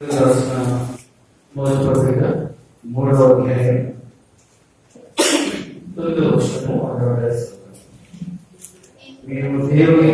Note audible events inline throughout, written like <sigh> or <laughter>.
రాసిన మొదటి పత్రిక మూడవ అధ్యాయం తొమ్మిదవ వచనము అడగడేస్తుంది మేము దేవుని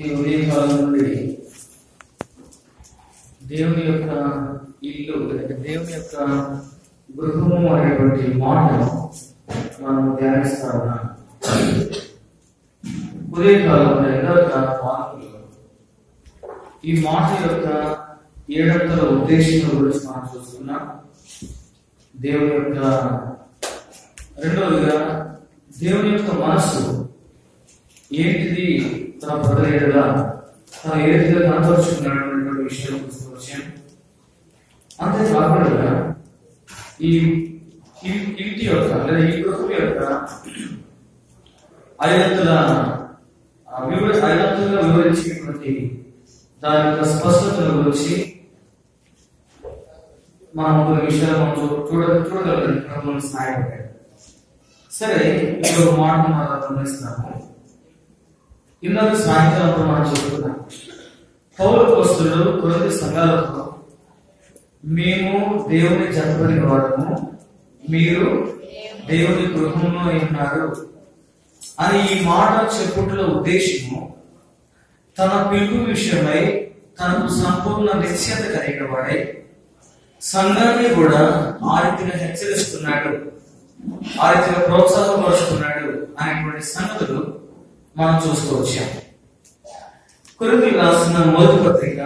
ఈ ఉదయకాలం నుండి దేవుని యొక్క ఇల్లు లేక దేవుని యొక్క గృహము అనేటువంటి మాట మనం ధ్యానిస్తా ఉన్నాం. ఉదయకాలం రెండవ వాక్యంలో ఈ మాట యొక్క ఏడంతల ఉద్దేశం గురించి మనం చూస్తున్నాం. దేవుని యొక్క రెండవదిగా దేవుని యొక్క మనస్సు ఏంటిది తన ప్రజలేడలా తన ఏ రీతిగా కనపరుచుకున్నాడు అనేటువంటి విషయం తీసుకొచ్చాం అంతేకాకుండా ఈ ఇంటి యొక్క లేదా ఈ గృహం యొక్క ఐదంతుల ఆ, ఐదంతులుగా వివరించినటువంటి దాని యొక్క స్పష్టతల గురించి మనం కొన్ని విషయాలు మనం చూడ చూడగలుగుతాం సహాయపడ్డాడు సరే ఇప్పుడు ఒక మాట మనం గమనిస్తున్నాము ఇందాక సాయంత్రం మనం చెప్పుకున్నాం పౌరు వస్తువులు కొద్ది సంఘాలతో మేము దేవుని జతపడిన వాడము మీరు దేవుని గృహంలో ఉన్నారు అని ఈ మాట చెప్పుట్లో ఉద్దేశము తన పిలుపు విషయమై తనకు సంపూర్ణ నిశ్చయత కలిగిన వాడై సంఘాన్ని కూడా ఆ రీతిగా హెచ్చరిస్తున్నాడు ఆ రీతిగా ప్రోత్సాహపరుచుకున్నాడు అనేటువంటి సంగతులు మనం చూస్తూ వచ్చాం. కొరింథీ రాసిన మొదటి పత్రిక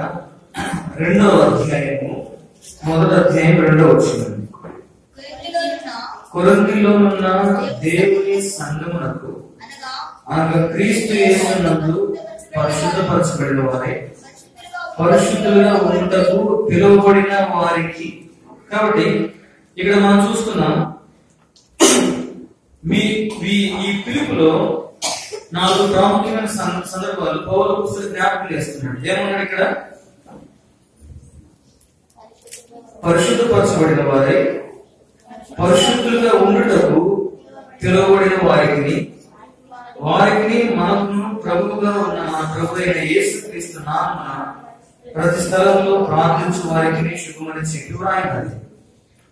రెండవ అధ్యాయము మొదటి అధ్యాయం రెండవ వచ్చింది ఉన్న దేవుని సంఘమునకు అనగా క్రీస్తు యేసునందు పరిశుద్ధపరచబడిన వారే పరిశుద్ధులుగా ఉండటకు పిలువబడిన వారికి. కాబట్టి ఇక్కడ మనం చూస్తున్నాం మీ మీ ఈ పిలుపులో నాలుగు ప్రాముఖ్యమైన సందర్భాలు పౌర పుస్తక జ్ఞాపకం చేస్తున్నాడు. ఏమన్నాడు ఇక్కడ? పరిశుద్ధపరచబడిన వారై పరిశుద్ధులుగా ఉండుటకు పిలువబడిన వారికి వారికి మనకును ప్రభువుగా ఉన్న మన ప్రభు అయిన యేసు క్రీస్తు నామన ప్రతి స్థలంలో ప్రార్థించు వారికి శుభమని చెప్పి వ్రాయబడి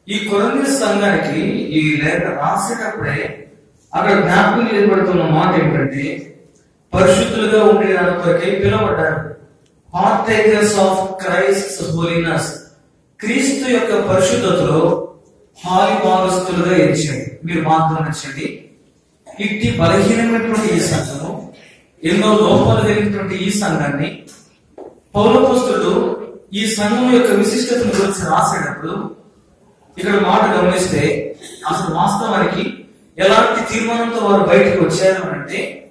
ఈ కొరంది సంఘానికి ఈ లేఖ రాసేటప్పుడే అక్కడ జ్ఞాపకం చేయబడుతున్న మాట ఏంటంటే పరిశుద్ధులుగా ఉండే కొరకే పిలువబడ్డారు. పార్టేకర్స్ ఆఫ్ క్రైస్ట్ హోలీనస్ క్రీస్తు యొక్క పరిశుద్ధతలో హాలి భాగస్తులుగా ఇచ్చాడు మీరు మాత్రం నచ్చండి. ఇట్టి బలహీనమైనటువంటి ఈ సంఘము ఎన్నో లోపాలు జరిగినటువంటి ఈ సంఘాన్ని పౌరపోస్తుడు ఈ సంఘం యొక్క విశిష్టతను గురించి రాసేటప్పుడు ఇక్కడ మాట గమనిస్తే అసలు వాస్తవానికి ఎలాంటి తీర్మానంతో వారు బయటకు వచ్చారు అంటే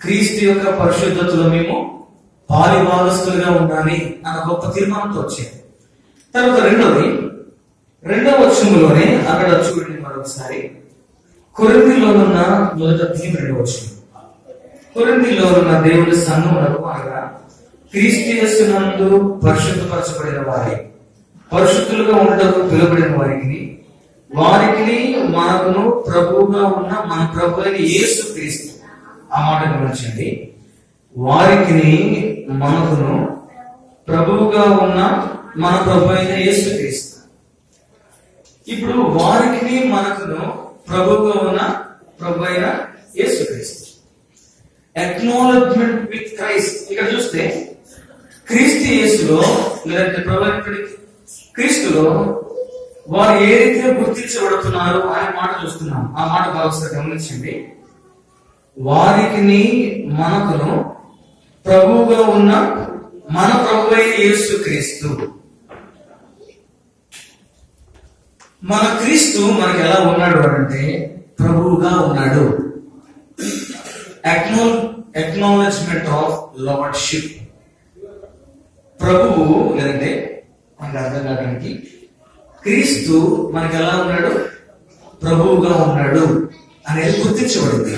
క్రీస్తు యొక్క పరిశుద్ధతలో మేము పాలిభాగస్తులుగా ఉండాలి అన్న గొప్ప తీర్మానంతో వచ్చారు. తర్వాత రెండవది రెండవ వచనంలోనే అక్కడ చూడండి మరొకసారి. కొరిందిలో ఉన్న మొదట దీని రెండవ వచనం. కొరిందిలో ఉన్న దేవుని సంఘములకు అనగా క్రీస్తునందు పరిశుద్ధపరచబడిన వారి పరిశుద్ధులుగా ఉండటకు పిలువబడిన వారికి వారికి మనకును ప్రభువుగా ఉన్న మన ప్రభు అయిన యేసు క్రీస్తు. ఆ మాట గమనించండి. వారికి మనకును ప్రభువుగా ఉన్న మన ప్రభు అయిన యేసు క్రీస్తు. ఇప్పుడు వారికి మనకును ప్రభువుగా ఉన్న ప్రభు అయిన యేసు క్రీస్తు. అక్నాలజ్మెంట్ విత్ క్రైస్ట్ ఇక్కడ చూస్తే క్రీస్తు యేసులో లేదంటే ప్రభు క్రీస్తులో వారు ఏ రీతిగా గుర్తించబడుతున్నారు అనే మాట చూస్తున్నాం. ఆ మాట బాగా గమనించండి. వారికి మనకును ప్రభువుగా ఉన్న మన ప్రభు యేసు క్రీస్తు. మన క్రీస్తు మనకి ఎలా ఉన్నాడు అంటే ప్రభువుగా ఉన్నాడు. అక్నాలజ్మెంట్ ఆఫ్ లార్డ్షిప్ ప్రభువు లేదంటే అర్థం కావడానికి క్రీస్తు మనకి ఎలా ఉన్నాడు? ప్రభువుగా ఉన్నాడు అనేది గుర్తించబడింది.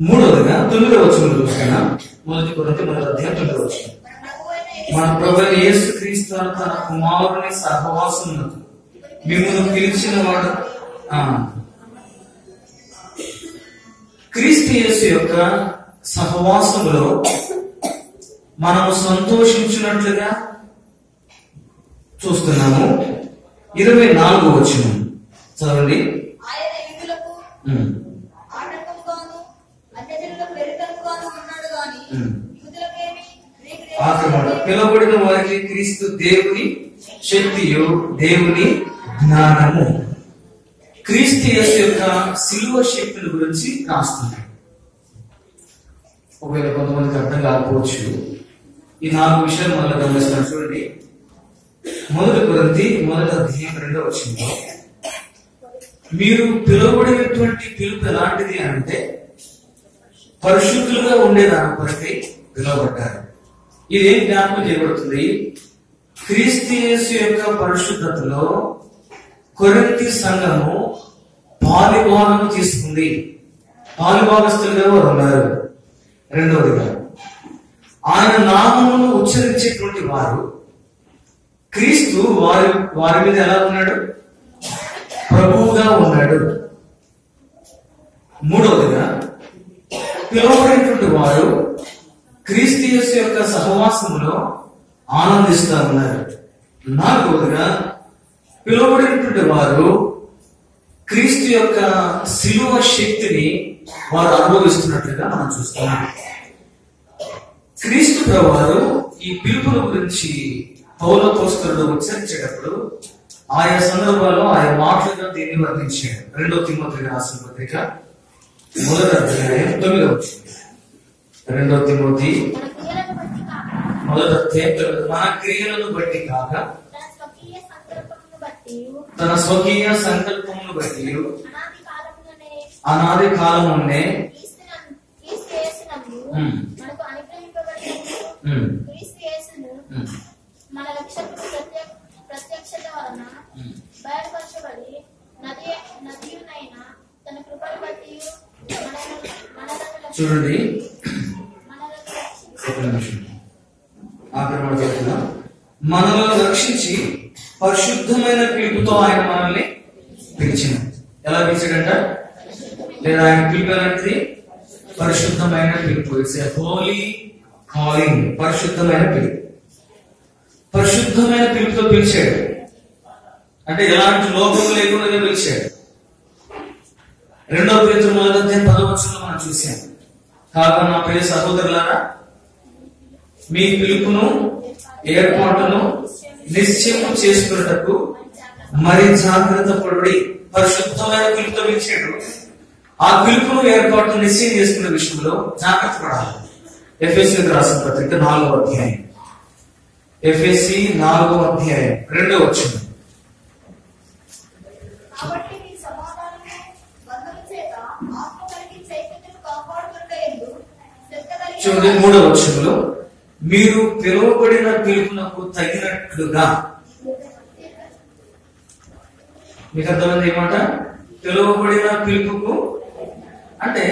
మూడవదిగా తొమ్మిదవ వచ్చిన చూస్తున్నా. మొదటి కొరకు మొదటి అధ్యాయం తొమ్మిదవ వచ్చిన మన ప్రభు యేసు క్రీస్తు తన కుమారుని సహవాసం మిమ్మల్ని పిలిచిన వాడు క్రీస్తు యేసు యొక్క సహవాసంలో మనము సంతోషించినట్లుగా చూస్తున్నాము. ఇరవై నాలుగు వచ్చిన చదవండి. ఆక్రమణ పిలువబడిన వారికి క్రీస్తు దేవుని శక్తియు దేవుని జ్ఞానము. క్రీస్తు యొక్క సిలువ శక్తుల గురించి రాస్తున్నాడు. ఒకవేళ కొంతమందికి అర్థం కాకపోవచ్చు. ఈ నాలుగు విషయాలు మళ్ళీ గమనిస్తాను. చూడండి. మొదటి గురించి మొదటి అధ్యాయం రెండో వచ్చింది మీరు పిలువబడినటువంటి పిలుపు ఎలాంటిది అంటే పరిశుద్ధులుగా ఉండేదాని కొరకై పిలువబడ్డారు. ఇదేం జ్ఞాపకం చేయబడుతుంది? క్రీస్తు యేసు యొక్క పరిశుద్ధతలో కొరింతి సంఘము పాలిభాగము తీసుకుంది. పాలిభాగస్తులుగా వారు ఉన్నారు? రెండవదిగా ఆయన నామమును ఉచ్చరించేటువంటి వారు క్రీస్తు వారి వారి మీద ఎలా ఉన్నాడు? ప్రభువుగా ఉన్నాడు. మూడవదిగా పిలువబడినటువంటి వారు క్రీస్తు యొక్క సహవాసములో ఆనందిస్తా ఉన్నారు. నాలుగవదిగా పిలువబడినటువంటి వారు క్రీస్తు యొక్క శిలువ శక్తిని వారు అనుభవిస్తున్నట్లుగా మనం చూస్తున్నాం. క్రీస్తు వారు ఈ పిలుపుల గురించి పౌల పోస్టులను ఉచ్చరించేటప్పుడు ఆయా సందర్భాల్లో ఆయా మాటలుగా దీన్ని వర్ణించాడు రెండో తిమ్మతి రాసిన పత్రిక మొదటి అధ్యాయం తొమ్మిదవ. రెండో తిమ్మతి మొదటి అధ్యాయం. మన క్రియలను బట్టి కాక తన స్వకీయ సంకల్పమును బట్టి అనాది కాలం ఉండే. మనకు అనుగ్రహింపబడిన మన ప్రత్యక్షత వలన. బయలుపరచబడి నది నదియునైన తన కృపను బట్టి చూడండి. మనలను రక్షించి. పరిశుద్ధమైన పిలుపుతో ఆయన మనల్ని పిలిచిన. ఎలా పిలిచాడంట? లేదా ఆయన పిలుపు ఎలాంటిది పరిశుద్ధమైన పిలుపు. ఇట్స్ హోలీ కాలింగ్ పరిశుద్ధమైన పిలుపు. పరిశుద్ధమైన పిలుపుతో పిలిచాడు. అంటే ఎలాంటి లోపం లేకుండా పిలిచాడు. రెండవ పేరు మొదటి అధ్యాయం మనం చూసాం. కాక నా ప్రియ సహోదరులారా మీ పిలుపును ఏర్పాటును నిశ్చయం చేసుకున్నటకు మరి జాగ్రత్త పడి పరిశుద్ధమైన పిలుపుతో పిలిచాడు. ఆ పిలుపును ఏర్పాటు నిశ్చయం చేసుకునే విషయంలో జాగ్రత్త పడాలి. ఎఫ్ఎస్సి రాసిన పత్రిక నాలుగో అధ్యాయం. ఎఫ్ఎస్సి నాలుగో అధ్యాయం రెండో వచ్చింది చూడండి మూడో వచ్చంలో మీరు పిలువబడిన పిలుపునకు తగినట్లుగా. మీకు అర్థమైంది ఏమాట పిలువబడిన పిలుపుకు అంటే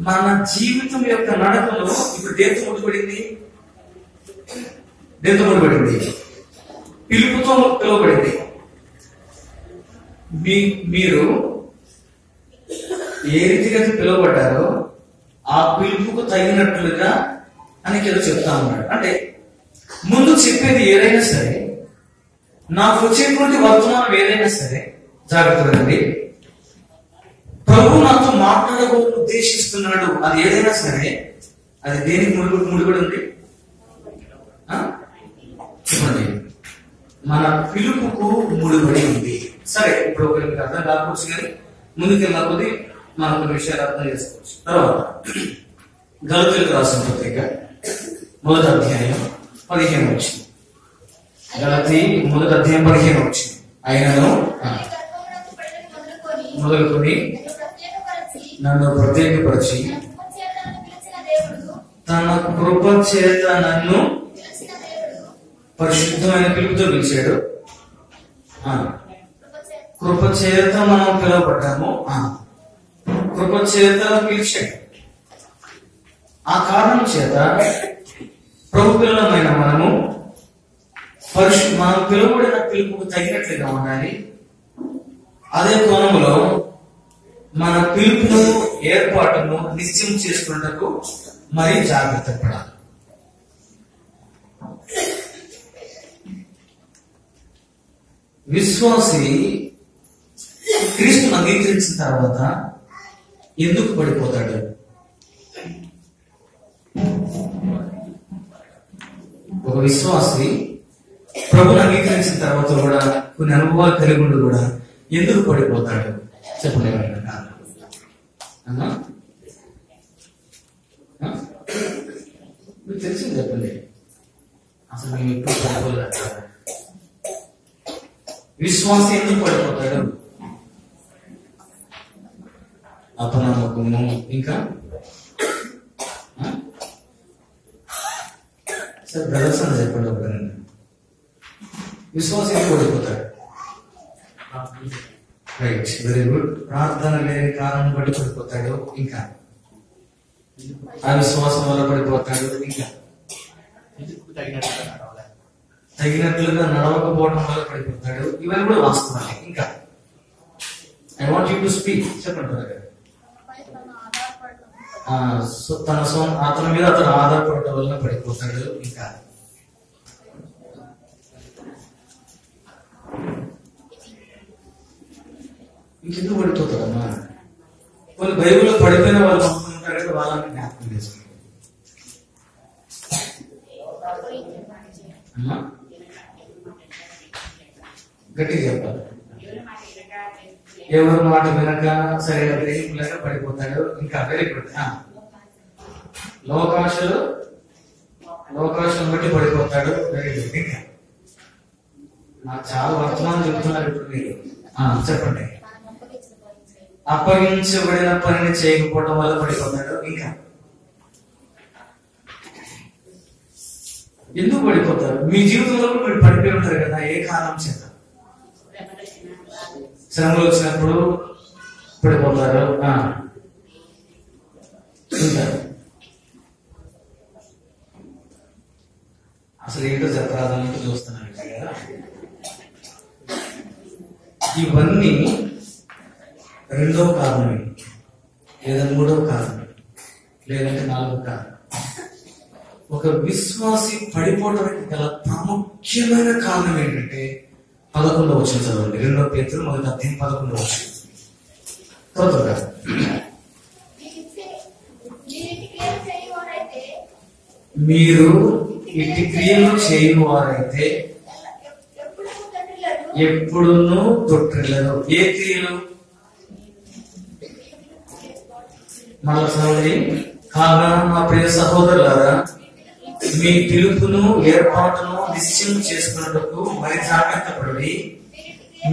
మన జీవితం యొక్క నడకలో ఇప్పుడు దేంతో ముడిపడింది దేంతో పిలుపుతో పిలువబడింది. మీ మీరు ఏ రీతిగా అయితే పిలువబడ్డారో ఆ పిలుపుకు తగినట్లుగా అని ఏదో చెప్తా ఉన్నాడు. అంటే ముందు చెప్పేది ఏదైనా సరే నాకు వచ్చేటువంటి వర్తమానం ఏదైనా సరే జాగ్రత్తగా ప్రభు నాతో మాట్లాడబో ఉద్దేశిస్తున్నాడు అది ఏదైనా సరే అది దేనికి ముడిపడి ముడిపడి ఉంది? చూడండి. మన పిలుపుకు ముడిపడి ఉంది. సరే ఇప్పుడు ఒకరికి అర్థం కాకపోవచ్చు కానీ ముందుకు కొద్ది మనం కొన్ని విషయాలు అర్థం చేసుకోవచ్చు. తర్వాత గలతులకు రాసిన పత్రిక మొదటి అధ్యాయం పదిహేను వచ్చింది. గలతి మొదటి అధ్యాయం పదిహేను వచ్చింది. అయినను మొదలుకొని నన్ను ప్రత్యేకపరిచి తన కృప చేత నన్ను పరిశుద్ధమైన పిలుపుతో పిలిచాడు. ఆ, కృప చేత మనం పిలువబడ్డాము. ఆ, కృప చేత పిలిచాడు. ఆ కారణం చేత ప్రభు పిల్లలమైన మనము పరిశు మనం పిలువబడిన పిలుపుకు తగినట్లుగా ఉండాలి. అదే కోణంలో మన పిలుపును ఏర్పాటును నిశ్చయం చేసుకున్నటకు మరీ జాగ్రత్త పడాలి. విశ్వాసి క్రీస్తును అంగీకరించిన తర్వాత ఎందుకు పడిపోతాడు? ఒక విశ్వాసి ప్రభుని అంగీకరించిన తర్వాత కూడా కొన్ని అనుభవాలు కలిగి ఉండి కూడా ఎందుకు పడిపోతాడు? చెప్పండి మీకు తెలిసింది చెప్పండి. అసలు మేము ఎప్పుడు పడిపోలేదు విశ్వాసం ఎందుకు పడిపోతాడు. అపనమ్మకము ఇంకా? సార్ బ్రదర్స్ అని చెప్పండి ఒక విశ్వాసం ఎందుకు పడిపోతాడు. రైట్ వెరీ గుడ్ ప్రార్థన లేని కారణం బట్టి పడిపోతాడు. ఇంకా? అవిశ్వాసం వల్ల పడిపోతాడు. ఇంకా? తగినట్లుగా నడవకపోవడం వల్ల పడిపోతాడు ఇవన్నీ కూడా వాస్తవాలే. ఇంకా I want you to speak చెప్పండి తన సో- తన సొంత అతని మీద అతను ఆధారపడటం వల్ల పడిపోతాడు. ఇంకా ఇంకెందుకు పడిపోతాడమ్మా? కొన్ని బైబిల్లో పడిపోయిన వాళ్ళు కదా వాళ్ళని జ్ఞాపకం అమ్మా? గట్టిగా చెప్పాలి. ఎవరి మాట వినక సరైన గ్రహింపు లేక పడిపోతాడు. ఇంకా వెరీ గుడ్. లోకాశలు లోకాశలు బట్టి పడిపోతాడు. Very good. ఇంకా. నాకు చాలా వర్తమానం చెప్తున్నారు ఇప్పుడు మీరు. ఆ, చెప్పండి. పని అప్పగించబడిన పనిని చేయకపోవడం వల్ల పడిపోతాడు. ఇంకా. ఎందుకు పడిపోతారు? మీ జీవితంలో మీరు పడిపోయి ఉంటారు కదా ఏ కారణం చేత? శ్రమలు వచ్చినప్పుడు పడిపోతారు. ఆ. అసలు ఏంటో చెప్పరాదంటూ చూస్తున్నాను కదా ఇవన్నీ రెండో కారణమే. లేదా మూడో కారణం లేదంటే నాలుగో కారణం ఒక విశ్వాసి పడిపోవడానికి గల ప్రాముఖ్యమైన కారణం ఏంటంటే పదకొండు వచ్చిన చదవండి. రెండో పేతులు మొదటి అధ్యాయం పదకొండు వచ్చిన త్వరగా మీరు ఇట్టి క్రియలు చేయువారైతే ఎప్పుడునూ తొట్టిల్లరు. ఏ క్రియలు? మళ్ళీ చదవండి. కాగా మా ప్రియ సహోదరులారా మీ పిలుపును ఏర్పాటును నిశ్చయం చేసుకున్నటకు మరి జాగ్రత్త పడి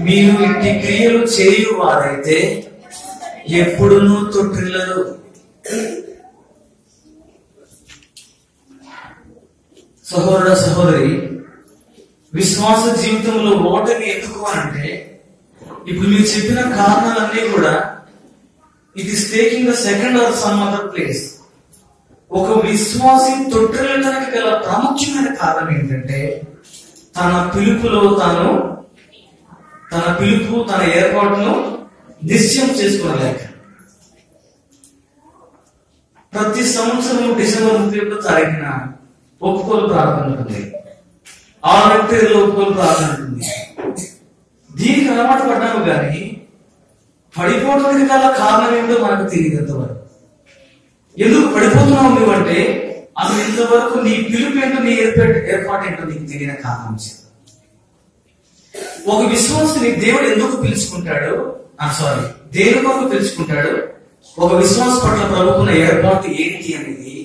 మీరు ఇట్టి క్రియలు చేయువారైతే ఎప్పుడునూ తొట్టిల్లరు. సహోదర సహోదరి విశ్వాస జీవితంలో ఓటమి ఎందుకు అంటే ఇప్పుడు మీరు చెప్పిన కారణాలన్నీ కూడా ఇది staking the second or some other place ఒక విశ్వాసి తొట్టిల్లడానికి గల ప్రాముఖ్యమైన కారణం ఏంటంటే తన పిలుపులో తాను తన పిలుపు తన ఏర్పాటును నిశ్చయం చేసుకోలేక. ప్రతి సంవత్సరం డిసెంబర్ ముప్పై ఒకటి తారీఖున ఒప్పుకోలు ప్రార్థన ఉంటుంది. ఆరు హెక్టేర్ల ఒప్పుకోలు ప్రార్థన ఉంటుంది. దీనికి అలవాటు పడ్డాము కానీ పడిపోవడానికి గల కారణం ఏంటో మనకు తెలియదు ఎందుకు పడిపోతున్నావు నువ్వు అంటే అసలు ఇంతవరకు నీ పిలుపు ఏంటో నీ ఏర్పాటు ఏర్పాటు ఏంటో నీకు తెలియని కారణం ఒక విశ్వాసుని దేవుడు ఎందుకు పిలుచుకుంటాడు? సారీ దేని కొరకు పిలుచుకుంటాడు? ఒక విశ్వాస పట్ల ప్రభుకున్న ఏర్పాటు ఏంటి అనేది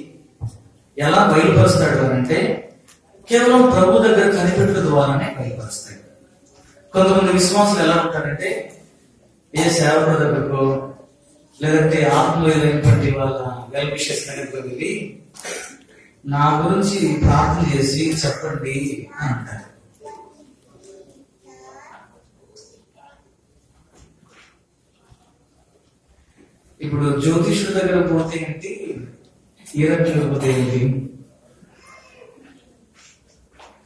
ఎలా బయలుపరుస్తాడు అంటే కేవలం ప్రభు దగ్గర కనిపెట్టడం ద్వారానే బయలుపరుస్తాడు. కొంతమంది విశ్వాసులు ఎలా ఉంటారంటే ఏ సేవ దగ్గరకు లేదంటే ఆత్మీయులైనటువంటి వాళ్ళ వెల్ విషెస్ వెళ్ళి నా గురించి ప్రార్థన చేసి చెప్పండి అని అంటారు. ఇప్పుడు జ్యోతిషుల దగ్గర పోతే ఏంటి? ఏ పోతే ఏంటి?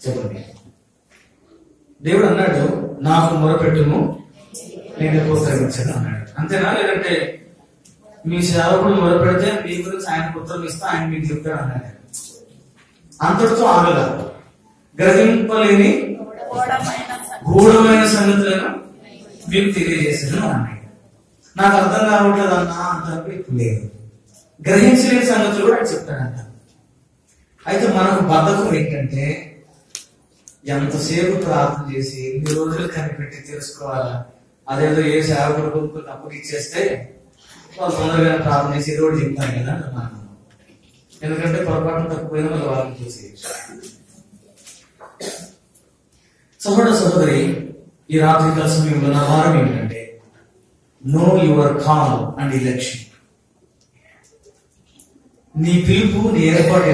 చెప్పండి. దేవుడు అన్నాడు నాకు మొరపెట్టుము నేను పుస్తకమిచ్చాను అన్నాడు. అంతేనా? లేదంటే మీ సేవకుడు మొరపెడితే మీ గురించి ఆయన పుస్తకం ఇస్తా ఆయన మీకు చెప్తాడు అన్నాడు. అంతటితో ఆగల గ్రహింపలేని గూఢమైన సంగతులను మీకు తెలియజేసాను అన్నాడు. నాకు అర్థం కావట్లేదు అన్నా అంతకు లేదు. గ్రహించలేని సంగతులు కూడా ఆయన చెప్తాడంట. అయితే మనకు బద్ధకం ఏంటంటే ఎంతసేపు ప్రార్థన చేసి ఎన్ని రోజులు కనిపెట్టి తెలుసుకోవాలా? అదేదో ఏ సేవకుడు కొనుక్కుని ఇచ్చేస్తే వాళ్ళు తొందరగా ప్రార్థన చేసి ఏదో చెప్తాను కదా ఎందుకంటే పొరపాటు తక్కువైన వాళ్ళు వాళ్ళని చూసి. సహోదర సహోదరి ఈ రాత్రి కాల సమయంలో నా భారం ఏంటంటే know your call and election నీ పిలుపు నీ ఏర్పాటు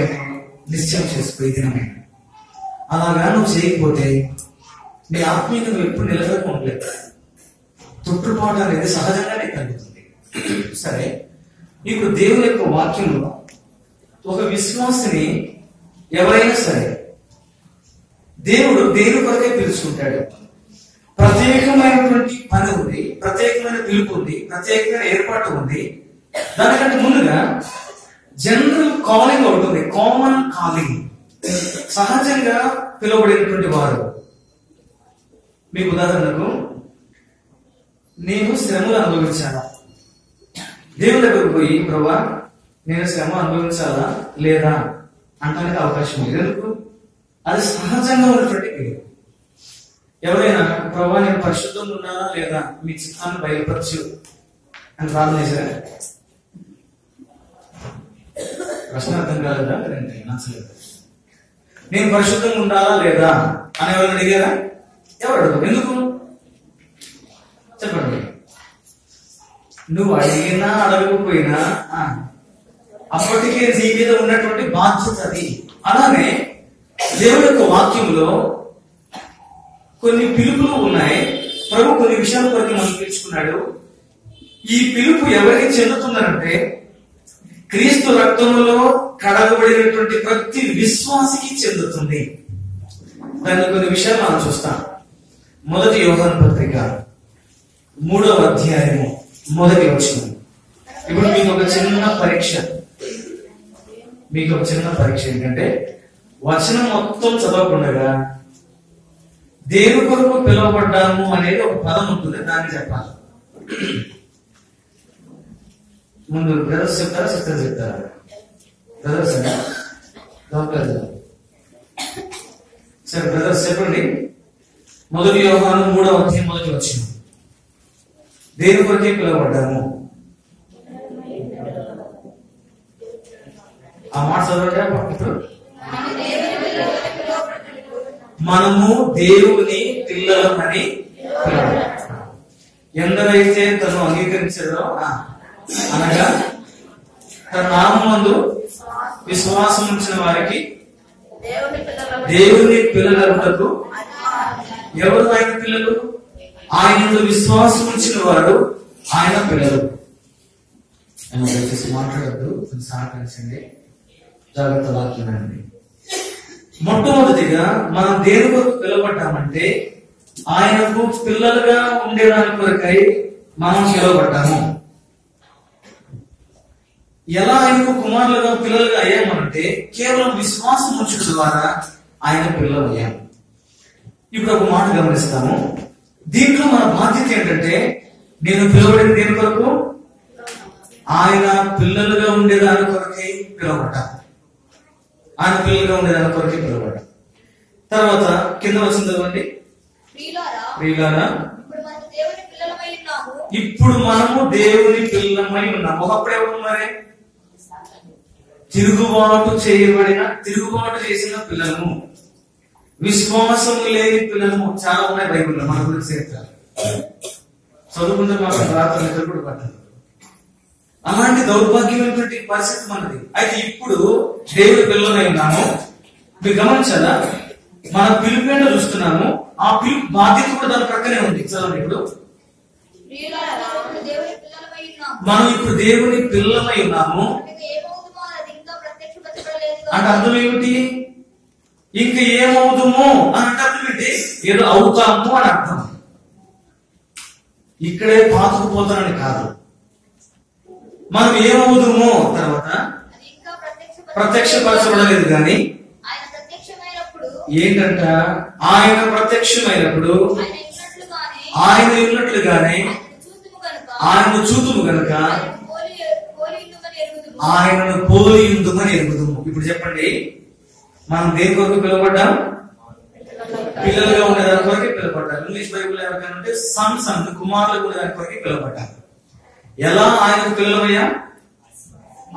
నిశ్చయం చేసుకో ఈ దినమే. అలాగా నువ్వు చేయకపోతే నీ ఆత్మీయత నువ్వు ఎప్పుడు నిలబడకుండా తుట్టుపాటు అనేది సహజంగానే కలుగుతుంది. సరే? ఇప్పుడు దేవుని యొక్క వాక్యంలో ఒక విశ్వాసిని ఎవరైనా సరే దేవుడు దేని కొరకే పిలుచుకుంటాడు? ప్రత్యేకమైనటువంటి పని ఉంది ప్రత్యేకమైన పిలుపు ఉంది ప్రత్యేకమైన ఏర్పాటు ఉంది. దానికంటే ముందుగా జనరల్ కాలింగ్ ఒకటి ఉంది కామన్ కాలింగ్ సహజంగా పిలువబడినటువంటి వారు. మీకు ఉదాహరణకు నేను శ్రమలు అనుభవించాలా దేవుని దగ్గరకు పోయి ప్రభా నేను శ్రమ అనుభవించాలా? లేదా? అంటానికి అవకాశం లేదు ఎందుకు? అది సహజంగా ఉన్నటువంటి ఎవరైనా ప్రభా నేను పరిశుద్ధంగా ఉన్నానా? లేదా? మీ చిత్తాన్ని బయలుపరచు. అని ప్రార్థన చేశారు? ప్రశ్న అర్థం కాలేదా? నచ్చలేదు నేను పరిశుద్ధంగా ఉండాలా? లేదా? అని ఎవరు అడిగారా? ఎవరు ఎందుకు? చెప్పండి. నువ్వు అడిగినా అడగకపోయినా అప్పటికే నీ మీద ఉన్నటువంటి బాధ్యత అది. అలానే దేవుడి యొక్క వాక్యంలో కొన్ని పిలుపులు ఉన్నాయి. ప్రభు కొన్ని విషయాల కొరకు మనం పిలుచుకున్నాడు. ఈ పిలుపు ఎవరికి చెందుతుందనంటే క్రీస్తు రక్తములో కడగబడినటువంటి ప్రతి విశ్వాసికి చెందుతుంది. దాని కొన్ని విషయాలు మనం చూస్తాం. మొదటి యోహాను పత్రిక మూడవ అధ్యాయము. మొదటి వచనం. ఇప్పుడు మీకు ఒక చిన్న పరీక్ష. మీకు ఒక చిన్న పరీక్ష ఏంటంటే వచనం మొత్తం చదవకుండా దేని కొరకు పిలువబడ్డాము అనేది ఒక పదం ఉంటుంది దాన్ని చెప్పాలి. ముందు బ్రదర్స్ చెప్తారా సిస్టర్ చెప్తారా? బ్రదర్స్ డాక్టర్ సరే బ్రదర్స్ చెప్పండి. మొదటి వ్యవహారం మూడవ అధ్యాయం మొదటి వచ్చింది దేని కొరకే పిలువబడ్డాము? ఆ మాట చదవటా ఇప్పుడు. మనము దేవుని పిల్లలమని ఎందరైతే తను అంగీకరించడో ఆ, అనగా తన నామందు విశ్వాసం ఉంచిన వారికి దేవుని పిల్లల దేవుని పిల్లలకు ఎవరు ఆయన పిల్లలు? ఆయనతో విశ్వాసం ఉంచిన వారు ఆయన పిల్లలు. దయచేసి మాట్లాడద్దు సహకరించండి. జాగ్రత్త వాక్యమండి మొట్టమొదటిగా మనం దేని కొరకు పిలువబడ్డామంటే ఆయనకు పిల్లలుగా ఉండేదాని కొరకై మనం పిలువబడ్డాము. ఎలా ఆయనకు కుమారులుగా పిల్లలుగా అయ్యామంటే కేవలం విశ్వాసం ఉంచడం ద్వారా ఆయన పిల్లలు అయ్యాము ఇప్పుడు ఒక మాట గమనిస్తాము. దీంట్లో మన బాధ్యత ఏంటంటే నేను పిలువబడిన దేని కొరకు? ఆయన పిల్లలుగా ఉండేదాని కొరకే పిలువబడ్డా. ఆయన పిల్లలుగా ఉండేదాని కొరకే పిలువబడ్డా. తర్వాత కింద వచ్చింది చదవండి. ప్రియులారా ఇప్పుడు దేవుని ఉన్నాము. మనము దేవుని పిల్లలమై ఉన్నాం ఒకప్పుడు మరి? తిరుగుబాటు చేయబడిన తిరుగుబాటు చేసిన పిల్లలము. విశ్వాసము లేని పిల్లలము చాలా ఉన్నాయి బైబిల్లో మన గురించి చెప్తారు చదువుకుంటే మాకు రాత్రి నిద్ర కూడా పట్టదు. అలాంటి దౌర్భాగ్యమైనటువంటి పరిస్థితి మనది. అయితే ఇప్పుడు దేవుడి పిల్లలమై ఉన్నాము. మీరు గమనించాలా మన పిలుపేంటో చూస్తున్నాము. ఆ పిలుపు బాధ్యత కూడా దాని ప్రక్కనే ఉంది. చదవండి ఇప్పుడు. మనం ఇప్పుడు దేవుని పిల్లలమై ఉన్నాము. అంటే అర్థం ఏమిటి? ఇంక ఏమవుదుమో అని అంటే ఏదో అవుతాము అని అర్థం. ఇక్కడే పాతుకుపోతానని కాదు. మనం ఏమవుదుమో? తర్వాత ప్రత్యక్షపరచబడలేదు కానీ ఆయన ఏంటంట? ఆయన ప్రత్యక్షమైనప్పుడు ఆయన ఆయన ఉన్నట్లుగానే ఆయనను చూతుము గనక ఆయనను పోలి ఉందుమని ఎరుగుదుము. ఇప్పుడు చెప్పండి. మనం దేని కొరకు పిలువబడ్డాం? పిల్లలుగా ఉండేదాని కొరకే పిలువబడ్డారు ఇంగ్లీష్ బైబుల్ ఎవరికైనా ఉంటే సన్స్ అంత కుమారులకు ఉండేదాని కొరకే పిలువబడ్డారు ఎలా ఆయనకు పిల్లలమయ్యా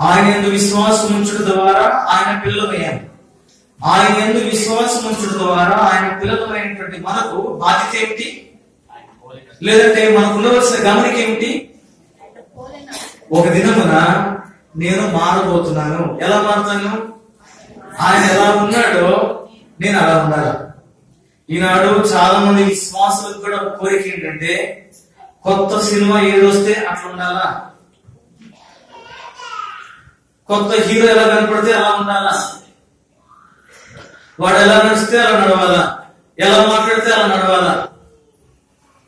ఆయన ఎందు విశ్వాసం ఉంచడం ద్వారా ఆయన పిల్లలమయ్యాం ఆయన ఎందు విశ్వాసం ఉంచడం ద్వారా ఆయన పిల్లలమైనటువంటి మనకు బాధ్యత ఏమిటి? లేదంటే మనకు ఉండవలసిన గమనిక ఏమిటి? ఒక దినమున నేను మారబోతున్నాను. ఎలా మారుతాను? ఆయన ఎలా ఉన్నాడో నేను అలా ఉండాలి ఈనాడు చాలా మంది విశ్వాసులకు కూడా ఒక కోరిక ఏంటంటే కొత్త సినిమా ఏది వస్తే అట్లా ఉండాలా? కొత్త హీరో ఎలా కనపడితే అలా ఉండాలా? వాడు ఎలా నడిస్తే అలా నడవాలా? ఎలా మాట్లాడితే అలా నడవాలా?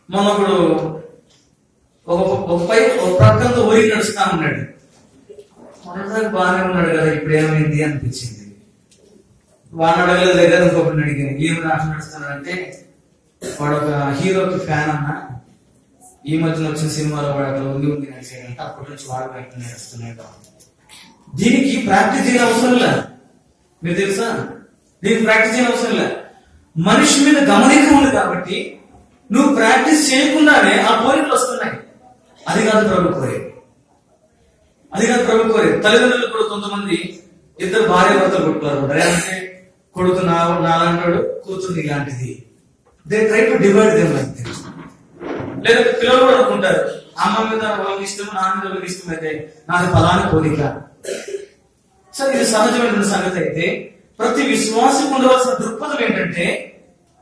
మొన్న ఒకడు ఒక ఒక పై ఒక ప్రక్కన ఊరికి నడుస్తా ఉన్నాడు. మొదటిసారి బాగానే ఉన్నాడు కదా ఇప్పుడు ఏమైంది అనిపించింది. వాడిని అడగలేదు దగ్గర ఇంకొకటి అడిగాను ఏం రాష్ట్రం నడుస్తున్నాడంటే వాడు ఒక హీరోకి ఫ్యాన్ అన్న. ఈ మధ్యన వచ్చిన సినిమాలో వాడు అక్కడ ఉంది ఉంది నడిచాడంటే అప్పటి నుంచి వాడు బయట నడుస్తున్నాడు. దీనికి ప్రాక్టీస్ చేయని అవసరం లే మీరు తెలుసా? దీనికి ప్రాక్టీస్ చేయని అవసరం లే మనిషి మీద గమనిక ఉంది కాబట్టి నువ్వు ప్రాక్టీస్ చేయకుండానే ఆ కోరికలు వస్తున్నాయి. అది కాదు ప్రభు కోరే అది కాదు ప్రభు కోరే తల్లిదండ్రులు కూడా కొంతమంది ఇద్దరు భార్య భర్తలు కొట్టుకోరు అంటే కొడుకు నా నాలంటాడు కూతురు ఇలాంటిది. They try to divide them like this లేదా పిల్లలు కూడా అనుకుంటారు అమ్మ మీద వాళ్ళకి ఇష్టం నాన్న మీద వాళ్ళకి ఇష్టం అయితే నాది ఫలానా కోరిక సార్ ఇది సహజమైన సంగతి అయితే ప్రతి విశ్వాసం ఉండవలసిన దృక్పథం ఏంటంటే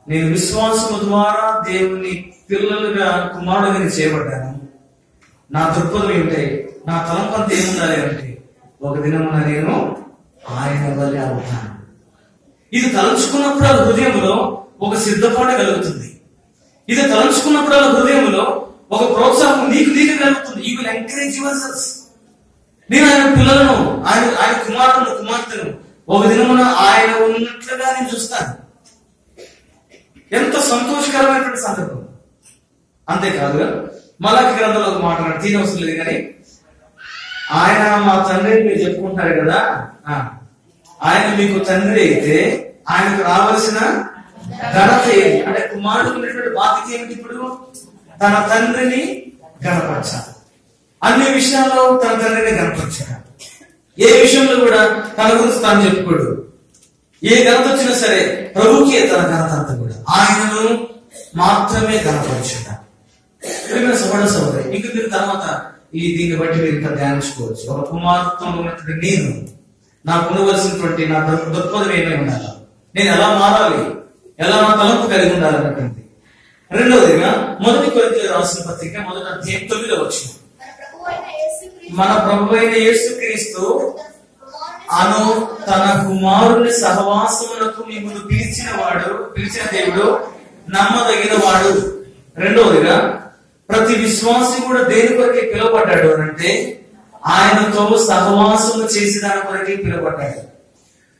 నేను విశ్వాసము ద్వారా దేవుని పిల్లలుగా కుమారుడిగా నేను చేయబడ్డాను. నా దృక్పథం ఏమిటి? నా తలంపంత ఏముండాలి అంటే ఒక దినమున నేను ఆయన వల్లే అవుతాను. ఇది తలంచుకున్నప్పుడు ఆ హృదయంలో ఒక సిద్ధపాటు కలుగుతుంది. ఇది తలంచుకున్నప్పుడు ఆ హృదయంలో ఒక ప్రోత్సాహం నీకు నీకు కలుగుతుంది. ఈ విల్ ఎంకరేజ్ యువర్ సెల్స్ నేను ఆయన పిల్లలను ఆయన ఆయన కుమారులను కుమార్తెను ఒక దినమున ఆయన ఉన్నట్లుగా నేను చూస్తాను. ఎంత సంతోషకరమైనటువంటి సందర్భం. అంతేకాదు మలాకి గ్రంథంలో ఒక మాట లేదు కానీ ఆయన మా తండ్రిని మీరు చెప్పుకుంటారు కదా. ఆ, ఆయన మీకు తండ్రి అయితే ఆయనకు రావాల్సిన ఘనత ఏంటి అంటే కుమారుడికి ఉన్నటువంటి బాధ్యత ఏమిటి ఇప్పుడు? తన తండ్రిని గణపరచాలి అన్ని విషయాల్లో తన తండ్రిని గణపరచాలి ఏ విషయంలో కూడా తన గురించి తాను చెప్పుకోడు. ఏ ఘనత వచ్చినా సరే ప్రభుకే తన ఘనత అంతా కూడా. ఆయనను మాత్రమే గణపరచుట ప్రియమైన సహోదర సహోదరి ఇంక మీరు తర్వాత ఈ దీన్ని బట్టి మీరు ఇంకా ధ్యానించుకోవచ్చు. ఒక కుమార్తెలో ఉన్నటువంటి నేను నాకు ఉండవలసినటువంటి నా దృక్పథం ఏమై ఉండాలి? నేను ఎలా మారాలి? ఎలా నా తలంపు కలిగి ఉండాలన్నటువంటి రెండవదిగా మొదటి కొరింథీయులు రాసిన పత్రిక మొదట అధ్యాయం తొమ్మిదో వచ్చింది మన ప్రభు అయిన యేసుక్రీస్తు అను తన కుమారుని సహవాసములకు మిమ్మల్ని పిలిచిన వాడు పిలిచిన దేవుడు నమ్మదగిన వాడు రెండవదిగా ప్రతి విశ్వాసి కూడా దేని కొరకే పిలువబడ్డాడు అంటే ఆయనతో సహవాసము చేసి దాని కొరకే పిలువబడ్డాడు.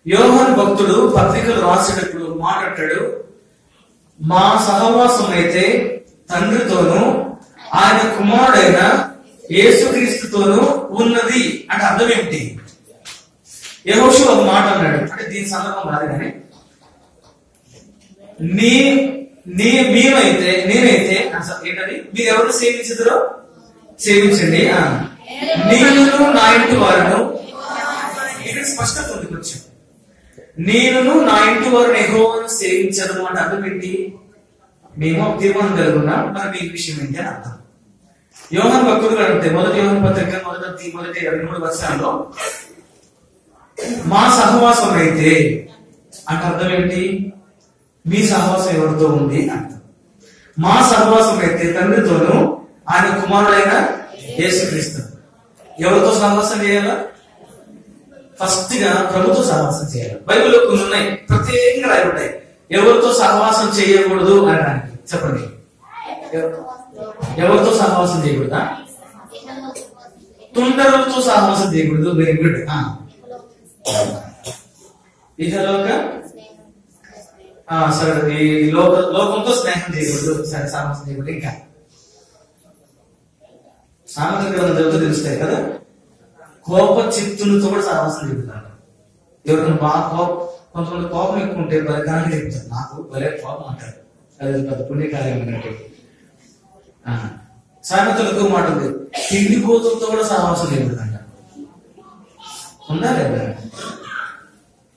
యోహన్ భక్తుడు పత్రికలు రాసేటప్పుడు మాట్లాడాడు మా సహవాసం అయితే తండ్రితోనూ ఆయన కుమారుడైన యేసుక్రీస్తుతోనూ ఉన్నది అంటే అర్థం ఏమిటి? యహోషు ఒక మాట అన్నాడు. అంటే దీని సందర్భం కాదు కానీ నీ నీ మేమైతే నేనైతే అసలు ఏంటది? మీరు ఎవరు సేవించదురో? సేవించండి ఆ. నేను నా ఇంటి వారును. ఇక్కడ స్పష్టత ఉంది కొంచెం. నేనును నా ఇంటి వారిని ఎహోవాను సేవించదు అంటే అర్థం ఏంటి? మేము తీర్మానం కలుగున్నాం మరి మీ విషయం ఏంటి అని అర్థం. యోహన్ భక్తుడు అంటే మొదటి యోహన్ పత్రిక మొదటి మొదటి రెండు మూడు వర్షాల్లో మా సహవాసం అయితే అంటే అర్థం ఏంటి? మీ సహవాసం ఎవరితో ఉంది? అర్థం. మా సహవాసం అయితే తండ్రితోనూ ఆయన కుమారుడైన యేసుక్రీస్తు ఎవరితో సహవాసం చేయాలా? ఫస్ట్గా ప్రభుతో సహవాసం చేయాలి? బైబిల్లో కొన్ని ఉన్నాయి ప్రత్యేకంగా రాయి ఉంటాయి ఎవరితో సహవాసం చేయకూడదు అనడానికి చెప్పండి. ఎవరితో సహవాసం చేయకూడదా? తుండరులతో సహవాసం చేయకూడదు వెరీ గుడ్. ఇహలోక ఆ, సరే ఈ లోక లోకంతో స్నేహం చేయకూడదు సరే సహవాసం చేయకూడదు ఇంకా. సామెత గ్రంథం చదివితే తెలుస్తాయి కదా? కోప చిత్తులతో కూడా సహవాసం చెబుతారు ఎవరికైనా బాగా కోపం కొంతమంది కోపం ఎక్కువ ఉంటే భలే చెప్తారు. నాకు భలే కోపం అంటారు. అది పెద్ద పుణ్యకార్యం అన్నట్టు. ఆ, సామెతలకు మాట ఉంది. తిండి పోతులతో కూడా సహవాసం చెబుతుందంట. ఉందా లేదా?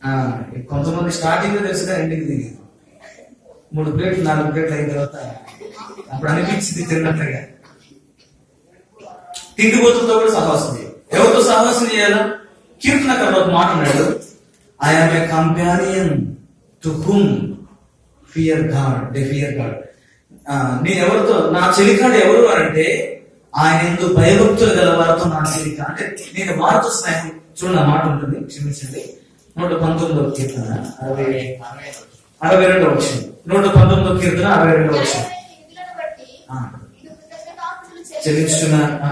ఆ, కొంతమంది స్టార్టింగ్ తెలుసు తెలుసుగా ఎండింగ్ దిగి మూడు ప్లేట్లు నాలుగు ప్లేట్లు అయిన తర్వాత అప్పుడు అనిపించింది తిన్నట్టుగా. తిండిపోతులతో కూడా సహవాసం చేయాలి ఎవరితో సహవాసం చేయాలా? కీర్తనకర్లో ఒక మాట అన్నాడు. I'm a companion to whom fear God they fear God నేను ఎవరితో నా చెలికాడు ఎవరు అంటే ఆయన ఎందు భయభక్తులు గల వారితో నా చెలిక. అంటే నేను వారితో స్నేహం చూడండి ఆ మాట ఉంటుంది క్షమించండి. నూట పంతొమ్మిదో కీర్తన అరవై. అరవై రెండో వచ్చింది నూట పంతొమ్మిదో కీర్తన అరవై రెండో వచ్చింది నిధులను బట్టి ఆ. నీకు కృతజ్ఞతాస్తుతులు చెల్లించుచున్నా ఆ. అతరాత్రుడు నేను మేల్కొనువాడను. ఆ.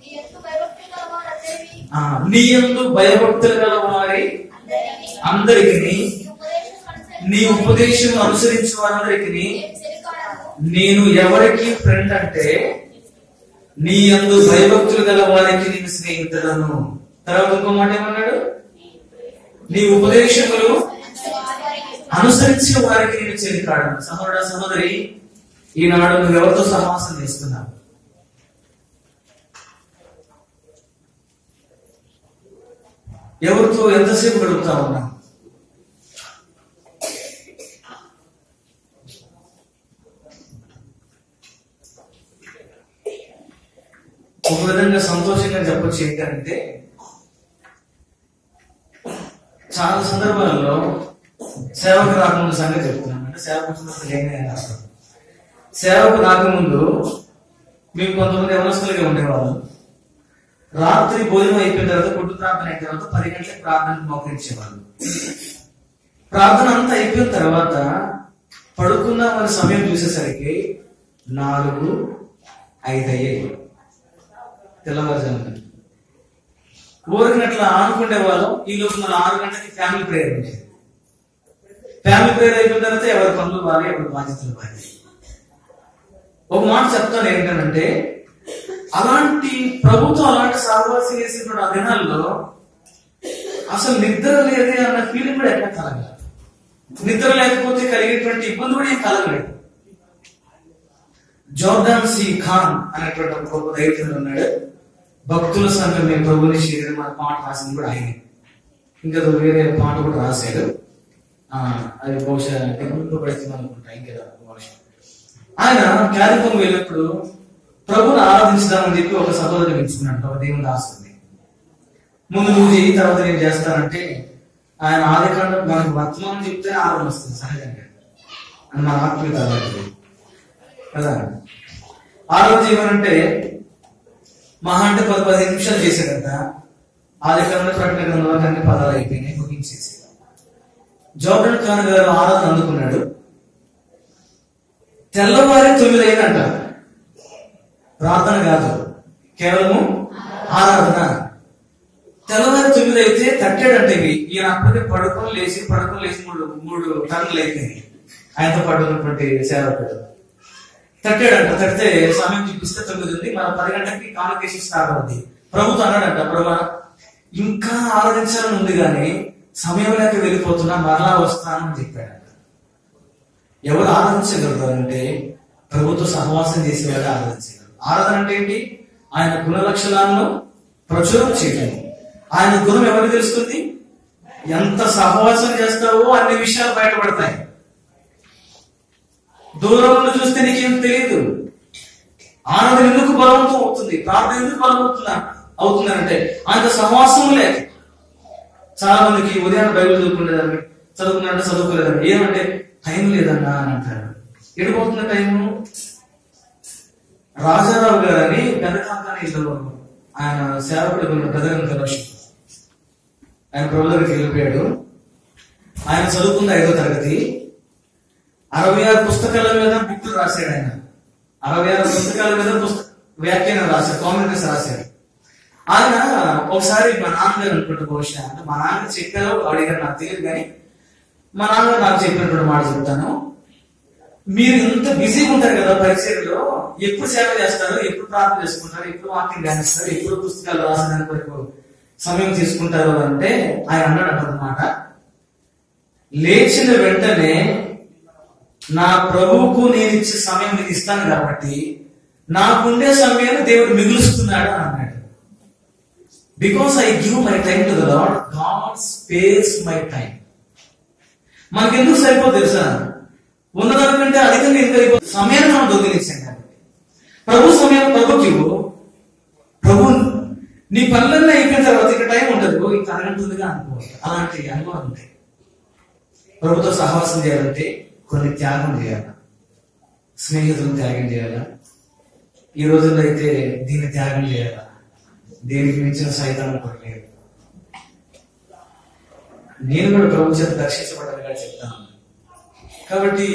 నీ యందు భయభక్తి గలవారందరినీ ఆ, నీ యందు భయభక్తులు గల వారి అందరికి నీ ఉపదేశం అనుసరించి నీ ఉపదేశం అనుసరించే వారందరికి నేను ఎవరికి ఫ్రెండ్ అంటే నీ అందు భయభక్తులు గల వారికి నేను స్నేహితులను. తర్వాత ఇంకో మాట ఏమన్నాడు? నీ ఉపదేశములు అనుసరించే వారికి నేను చెలికాడు సహోదర సహోదరి ఈనాడు నువ్వు ఎవరితో సహవాసం చేస్తున్నావు? ఎవరితో ఎంతసేపు గడుపుతా ఉన్నా ఒక విధంగా సంతోషంగా చెప్పొచ్చు ఏంటంటే చాలా సందర్భాల్లో సేవకు రాకుండా సంగతి చెప్తున్నాం అంటే సేవకు వచ్చినప్పుడు లేని రాస్తాం సేవకు రాకముందు మేము కొంతమంది యవనస్తులుగా ఉండేవాళ్ళం. రాత్రి భోజనం అయిపోయిన తర్వాత కుటుంబ ప్రార్థన అయిన తర్వాత పది గంటలకు ప్రార్థనకు మోకరించేవాళ్ళు. ప్రార్థన అంతా అయిపోయిన తర్వాత పడుకుందామని సమయం చూసేసరికి నాలుగు ఐదు అయ్యాయి. తెల్లవారుజామున. ఊరికినట్లా ఆనుకునే వాళ్ళం. ఈ లోపు మన ఆరు గంటలకి ఫ్యామిలీ ప్రేయర్ ఉండేది ఫ్యామిలీ ప్రేయర్ అయిపోయిన తర్వాత ఎవరి పనులు వారి ఎవరి బాధ్యతలు వారి. ఒక మాట చెప్తాను ఏంటంటే అలాంటి ప్రభుత్వం అలాంటి సహవాసం చేసినటువంటి ఆ దినాల్లో అసలు నిద్ర లేదే అన్న ఫీలింగ్ కూడా ఎక్కడ కలగలేదు. నిద్ర లేకపోతే కలిగేటువంటి ఇబ్బంది కూడా ఏం కలగలేదు. జోర్డాన్ సి ఖాన్ అనేటువంటి ఒక గొప్ప దైవజనుడు ఉన్నాడు. భక్తుల సంఘమే ప్రభుని శరీరం అనే పాట రాసింది కూడా ఆయన. ఇంకా వేరే పాట కూడా రాశాడు. ఆ, అది బహుశా తెలుగులో పడుతుంది అనుకుంటా ఇంకేదో ఆయన క్యాలిఫోర్న్ వెళ్ళినప్పుడు ప్రభుని ఆరాధించుదామని చెప్పి ఒక సహోదరి ఎంచుకున్నట్టు ఒక దేవుని రాస్తుంది ముందు నువ్వు చేయి తర్వాత నేను చేస్తానంటే ఆయన ఆదికాండం మనకు వర్తమానం చెప్తే ఆరాధన వస్తుంది సహజంగా. అని మన ఆత్మీయత కదా? ఆ రోజు ఏమనంటే మహా అంటే పది పదిహేను నిమిషాలు చేశాడంట. ఆదికాండ ప్రకటన గ్రంథంలో అన్ని పదాలు అయిపోయినాయి ముగించేసి. జోర్డన్ ఖాన్ గారు ఆరాధన అందుకున్నాడు. తెల్లవారి తొమ్మిది అయిందంట. ప్రార్థన కాదు. కేవలము ఆరాధన. తెల్లవారి తొమ్మిది అయితే తట్టాడంట ఇవి. ఈయన అప్పటికే పడుకొని లేచి పడుకొని లేచి మూడు మూడు టన్నులు అయితే ఆయనతో పడుకున్నటువంటి సేవకుడు. తట్టాడంట తట్టితే సమయం చూపిస్తే తొమ్మిది ఉంది. మన పది గంటలకి కాన్వకేషన్ స్టార్ట్ అవుతుంది ప్రభుత్వం అన్నాడంట ప్రభా ఇంకా ఆరాధించాలని ఉంది కానీ సమయం లేక వెళ్ళిపోతున్నా మరలా వస్తానని చెప్పాడు. ఎవరు ఆరాధించగలరు అంటే ప్రభుత్వ సహవాసం చేసేవాడు ఆరాధించగలరు. ఆరాధన అంటే ఏంటి? ఆయన గుణ లక్షణాలను ప్రచురం చేయడం ఆయన గుణం ఎవరికి తెలుస్తుంది? ఎంత సహవాసం చేస్తావో అన్ని విషయాలు బయటపడతాయి. దూరంలో చూస్తే నీకేం తెలియదు ఆనందం ఎందుకు బలవంతం అవుతుంది? ప్రార్థన ఎందుకు బలమవుతుందా అవుతుందంటే అంత సహవాసం లేదు. చాలా మందికి ఉదయం బైబిల్ చదువుకునేదాన్ని చదువుకున్నారంటే చదువుకోలేదండి ఏమంటే టైం లేదన్నా అని అంటారు. ఎడిపోతున్న టైము? రాజారావు గారని పెద్ద కాకానీలో ఆయన సేవకుడు పెద్దగా ఫెలోషిప్ ఆయన ప్రభు వెళ్ళిపోయాడు. ఆయన చదువుకుంది ఐదో తరగతి. అరవై ఆరు పుస్తకాల మీద బుక్లు రాశాడు ఆయన. అరవై ఆరు పుస్తకాల మీద పుస్తక వ్యాఖ్యానం రాశాడు కామెంట్రీస్ రాశాడు. ఆయన ఒకసారి మా నాన్నగారు అనుకుంటే బహుశా అంటే మా నాన్న చెప్పారో అడిగారు నాకు తెలియదు కానీ మా నాన్నగారు నాకు చెప్పినటువంటి మాట చెప్తాను. మీరు ఇంత బిజీగా ఉంటారు కదా పరిచయంలో ఎప్పుడు సేవ చేస్తారు ఎప్పుడు ప్రార్థన చేసుకుంటారు ఎప్పుడు వాకింగ్ ధ్యానిస్తారు ఎప్పుడు పుస్తకాలు రాసడానికి వరకు సమయం తీసుకుంటారు అంటే ఆయన అన్నాడు అన్నమాట. లేచిన వెంటనే నా ప్రభువుకు నేను ఇచ్చే సమయం నేను ఇస్తాను కాబట్టి నాకుండే సమయాన్ని దేవుడు మిగులుస్తున్నాడు అని అన్నాడు. Because I give my time to the lord God spares my time మనకెందుకు సరిపోదు తెలుసా? ఉన్నదానికంటే అధికంగా ఎందుకు అయిపోతుంది సమయాన్ని మనం దొంగిలించాం కాబట్టి. ప్రభు సమయం ప్రభుకి ప్రభు నీ పనులన్నీ అయిపోయిన తర్వాత ఇక టైం ఉండదు. ఇంక అరగంటుందిగా అనుకోవాలి అలాంటి అనుభవం ఉంటాయి. ప్రభుతో సహవాసం చేయాలంటే కొన్ని త్యాగం చేయాలి? స్నేహితులను త్యాగం చేయాలా? ఈ రోజుల్లో అయితే దీన్ని త్యాగం చేయాలా? దేనికి మించిన సైతాన్ని కూడా లేదు. నేను కూడా ప్రభు చేత దర్శించబడ్డగా చెప్తాను. కాబట్టి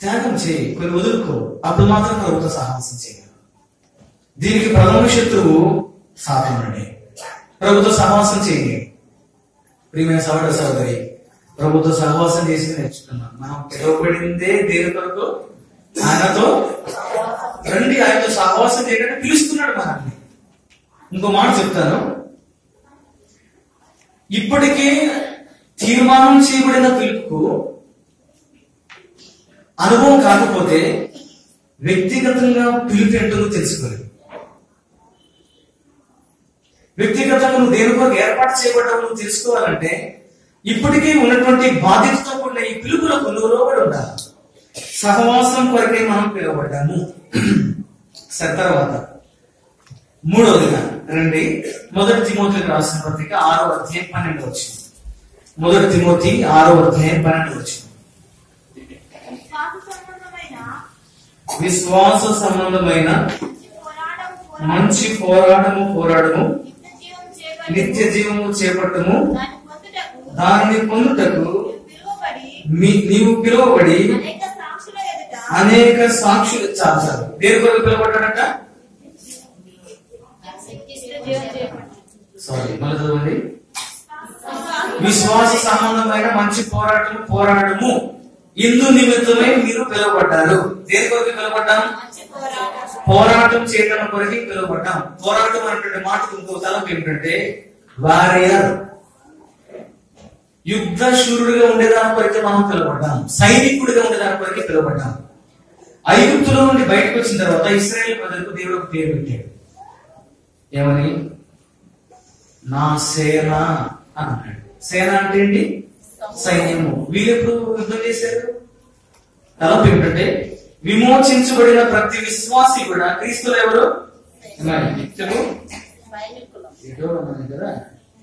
త్యాగం చేయి కొన్ని వదులుకో. అప్పుడు మాత్రం ప్రభుత్వ సాహసం చేయాలి దీనికి ప్రథమ శత్రువు సాధనుడే ప్రభుత్వ సహవాసం చేయండి ప్రియమైన సహోదర సహోదరి ప్రభుత్వ సహవాసం చేసి నేర్చుకున్నాం మనం పిలువబడిందే దేని కొరకు? ఆయనతో రండి ఆయనతో సహవాసం చేయడానికి పిలుస్తున్నాడు మనల్ని ఇంకో మాట చెప్తాను. ఇప్పటికే తీర్మానం చేయబడిన పిలుపుకు అనుభవం కాకపోతే వ్యక్తిగతంగా పిలుపు ఏంటో తెలుసుకోలేదు. వ్యక్తిగతంగా నువ్వు దేని కొరకు ఏర్పాటు చేయబడ్డావు నువ్వు తెలుసుకోవాలంటే ఇప్పటికే ఉన్నటువంటి బాధ్యతతో కూడిన ఈ పిలుపులకు నువ్వు లోబడి ఉండాలి. సహవాసం కొరకే మనం పిలువబడ్డాము. <clears throat> తర్వాత మూడవదిగా రండి. మొదటి తిమోతికి రాసిన పత్రిక ఆరో అధ్యాయం పన్నెండు వచ్చింది. మొదటి తిమోతి ఆరో అధ్యాయం పన్నెండు వచ్చింది. విశ్వాస సంబంధమైన మంచి పోరాటం మంచి పోరాటము పోరాటం పోరాడము నిత్య జీవం నిత్య జీవము చేపట్టి చేపట్టము దానిని పొందుటకు నీవు పిలువబడి అనేక సాక్షుల చాచారు. దేని కొరకు పిలువబడ్డాడట? సారీ మళ్ళీ చదవండి. విశ్వాస సంబంధమైన మంచి పోరాటం పోరాడము ఇందు నిమిత్తమై మీరు పిలువబడ్డారు. దేని కొరకు పిలువబడ్డాం? పోరాటం. చేయడం కొరకు పిలువబడ్డాం. పోరాటం అనేటువంటి మాటకు ఇంకో తలపు ఏమిటంటే వారియర్. యుద్ధ శూరుడిగా ఉండేదాని కొరకే మనం పిలువబడ్డాం. సైనికుడిగా ఉండేదాని కొరకే పిలువబడ్డాం. ఐగుప్తులో నుండి బయటకు వచ్చిన తర్వాత ఇస్రాయేల్ ప్రజలకు దేవుడు పేరు పెట్టాడు. ఏమని నా సేన అని అన్నాడు. సేన అంటే ఏంటి? సైన్యము. వీళ్ళు ఎప్పుడు యుద్ధం చేశారు? తలపు ఏమిటంటే విమోచించబడిన ప్రతి విశ్వాసి కూడా క్రీస్తులు ఎవరు? కదా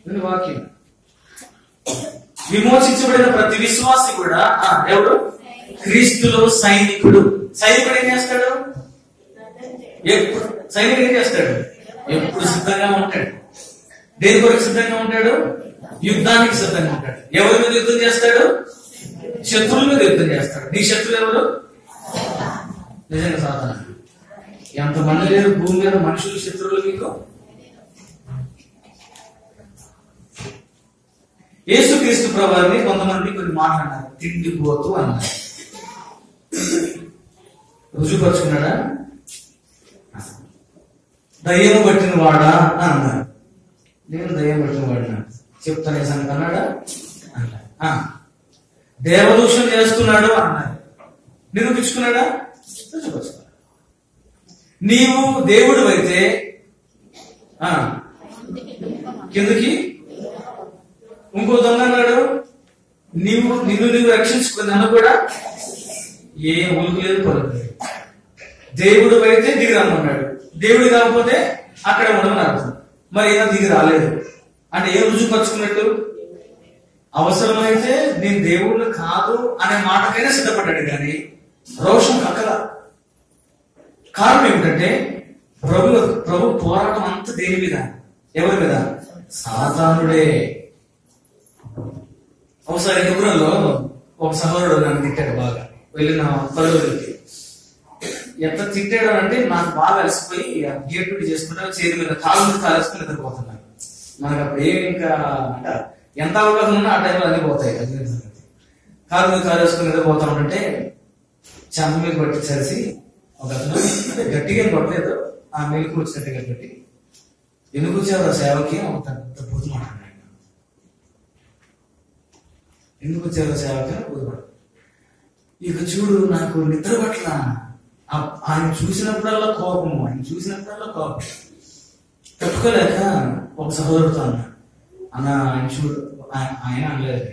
ఇది వాక్యం విమోచించబడిన ప్రతి విశ్వాసి కూడా ఎవరు? క్రీస్తులో సైనికుడు. సైనికుడు ఏం చేస్తాడు. ఎప్పుడు? సైనికుడు ఏం చేస్తాడు? ఎప్పుడు సిద్ధంగా ఉంటాడు? దేని కొరకు సిద్ధంగా ఉంటాడు? యుద్ధానికి సిద్ధంగా ఉంటాడు. ఎవరి మీద యుద్ధం చేస్తాడు? శత్రువుల మీద యుద్ధం చేస్తాడు. నీ శత్రులు ఎవరు? నిజంగా సాధన ఎంతమంది లేరు? భూమి మీద మనుషులు శత్రువులు మీకు? యేసుక్రీస్తు ప్రభావిని కొంతమంది కొన్ని మాట్లాడారు తిండిపోతూ అన్నారు. రుజుపరుచుకున్నాడా దయ్యను పట్టిన వాడా అని అన్నారు. నేను దయ్యం పట్టిన వాడినా? చెప్తానే సంగతి అన్నాడా? అన్నాడు. దేవదూషణ చేస్తున్నాడు అన్నారు నిరూపించుకున్నాడా? నీవు దేవుడు అయితే ఆ, కిందకి ఇంకో దొంగ అన్నాడు. నీవు నిన్ను నీవు రక్షించుకుని నన్ను కూడా ఏ ఊరుకు లేదు పలుకు దేవుడు అయితే దిగి రమ్మన్నాడు. దేవుడు కాకపోతే అక్కడ ఉండమని అర్థం. మరి ఏదో దిగి రాలేదు. అంటే ఏం రుజుపరుచుకున్నట్టు అవసరమైతే నేను దేవుడు కాదు అనే మాటకైనా సిద్ధపడ్డాడు కానీ రోషం కక్కల. కారణం ఏమిటంటే ప్రభు ప్రభు పోరాటం అంతా దేని మీద? ఎవరి మీద? సాతానుడే. ఒకసారి యుగురంలో ఒక సహోదరుడు నన్ను తిట్టాడు బాగా. వెళ్ళిన పరుగులకి ఎంత తిట్టాడు అంటే నాకు బాగా అలసిపోయి గేట్ డ్యూటీ చేసుకుంటా చేతి మీద కాలు మీద కాలేసుకుని నిద్రపోతున్నాను మనకు అప్పుడు ఏమి ఇంకా అంట ఎంత అవకాశం ఉన్నా ఆ టైంలో అన్ని పోతాయి. అది కాలు మీద కాలేసుకుని నిద్రపోతా ఉంటే చెంప మీద పట్టించేసి ఒక అతను అంటే గట్టిగా కొట్టలేదు ఆ మెలకు వచ్చినట్టుగా పెట్టి ఎందుకు వచ్చారు సేవకి ఒక పెద్ద ఎందుకు వచ్చారు సేవకి అని ఇక చూడు నాకు నిద్ర పట్ల ఆయన చూసినప్పుడల్లా కోపము ఆయన చూసినప్పుడల్లా కోపం. తట్టుకోలేక ఒక సహోదరుతో అన్నాడు. అన్న ఆయన చూడు ఆయన- అనలేదు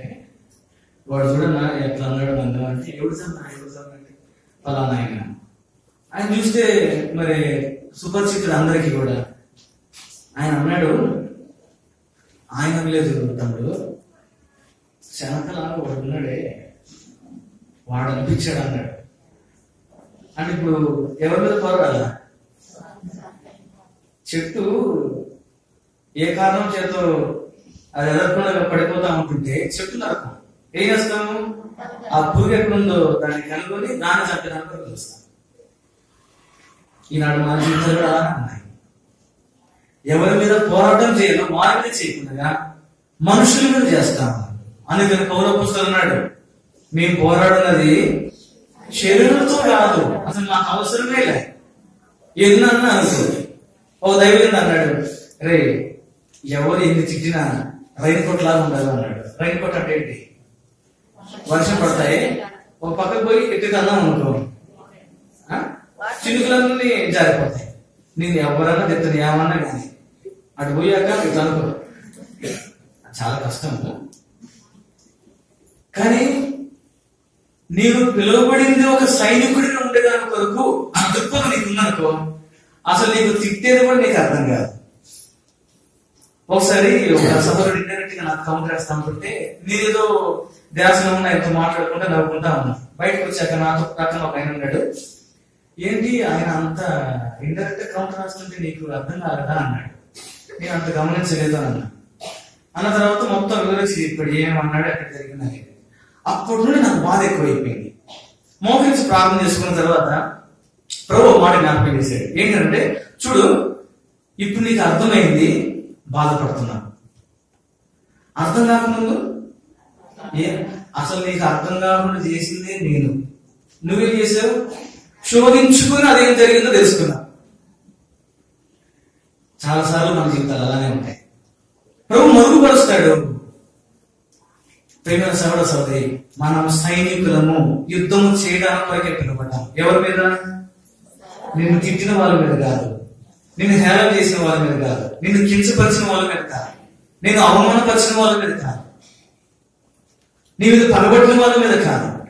వాడు చూడన్నా ఎట్లా అన్నాడు నన్ను అంటే ఎవడు సార్ ఎవడు సార్ అంటే ఆయన ఆయన చూస్తే మరి సుపరిచితుడు అందరికీ కూడా ఆయన అన్నాడు ఆయన అనలేదు తమ్ముడు. శనకలా వాడు ఉన్నాడే. వాడు అనిపించాడు అన్నాడు. అంటే ఇప్పుడు ఎవరి మీద పోరాడాలా? చెట్టు ఏ కారణం చేత అది ఎదరకుండా పడిపోతా ఉంటుంటే చెట్టు నరకం. ఏం చేస్తాము? ఆ పురుగు ఎక్కడుందో దాన్ని కనుగొని దాన్ని చంపడానికి చూస్తాం ఈనాడు మన జీవితాలు కూడా అలానే ఉన్నాయి. ఎవరి మీద పోరాటం చేయాలో వారి మీద చేయకుండా మనుషుల మీద చేస్తాము అందుకని పౌర పుస్తకం అన్నాడు మేము పోరాడినది శరీరంతో కాదు అసలు నాకు అవసరమే లే ఎన్నన్నా అనుకో ఓ దైవం అన్నాడు రే ఎవరు ఎన్ని తిట్టినా రైన్ కోట్ లాగా ఉండాలి అన్నాడు. రైన్ కోట్ అంటే ఏంటి? వర్షం పడతాయి? ఒక పక్కకు పోయి ఎట్టి అన్నాం అనుకో. చినుకులన్నీ జారిపోతాయి. నేను ఎవరన్నా తిట్టను ఏమన్నా కానీ. అటు పోయాక ఇట్లా అనుకో. చాలా కష్టం కానీ నీవు పిలువబడింది ఒక సైనికుడిగా ఉండేదాని కొరకు ఆ దృక్పథం నీకు ఉందనుకో అసలు నీకు తిట్టేది కూడా నీకు అర్థం కాదు. ఒకసారి ఒక సహోదరుడు ఇండైరెక్ట్గా నాకు కౌంటర్ వేస్తా ఉంటుంటే నేనేదో ధ్యాసలో ఉన్న ఎంతో మాట్లాడుకుంటా నవ్వుకుంటా ఉన్నా. బయటకు వచ్చాక నాతో పక్కన ఒక ఆయన ఉన్నాడు. ఏంటి ఆయన అంత ఇండైరెక్ట్ కౌంటర్ రాస్తుంటే నీకు అర్థం కాలేదా అన్నాడు. నేను అంత గమనించలేదు అన్నా. అన్న తర్వాత మొత్తం వివరించి ఇప్పుడు ఏమన్నాడు అక్కడ జరిగిందని అప్పటి నుండి నాకు బాధ ఎక్కువైపోయింది. మోకరించి ప్రార్థన చేసుకున్న తర్వాత ప్రభు మాట జ్ఞాపకం చేశాడు. ఏంటంటే చూడు ఇప్పుడు నీకు అర్థమైంది బాధపడుతున్నాను. అర్థం కాకముందు? ఏ అసలు నీకు అర్థం కాకుండా చేసిందే నేను. నువ్వేం చేసావు శోధించుకుని అదేం జరిగిందో తెలుసుకున్నా. చాలాసార్లు మన జీవితాలు అలానే ఉంటాయి. ప్రభు మరుగుపరుస్తాడు. ప్రేమ సవడ సోదరి మనం సైనికులము యుద్ధము చేయడానికి కొరకే ఎవరి మీద? నిన్ను తిట్టిన వాళ్ళ మీద కాదు. నిన్ను హేళన చేసిన వాళ్ళ మీద కాదు. నిన్ను కించపరిచిన వాళ్ళ మీద కాదు. నేను అవమానపరిచిన వాళ్ళ మీద కాదు. నీ మీద పగబట్టిన వాళ్ళ మీద కాదు.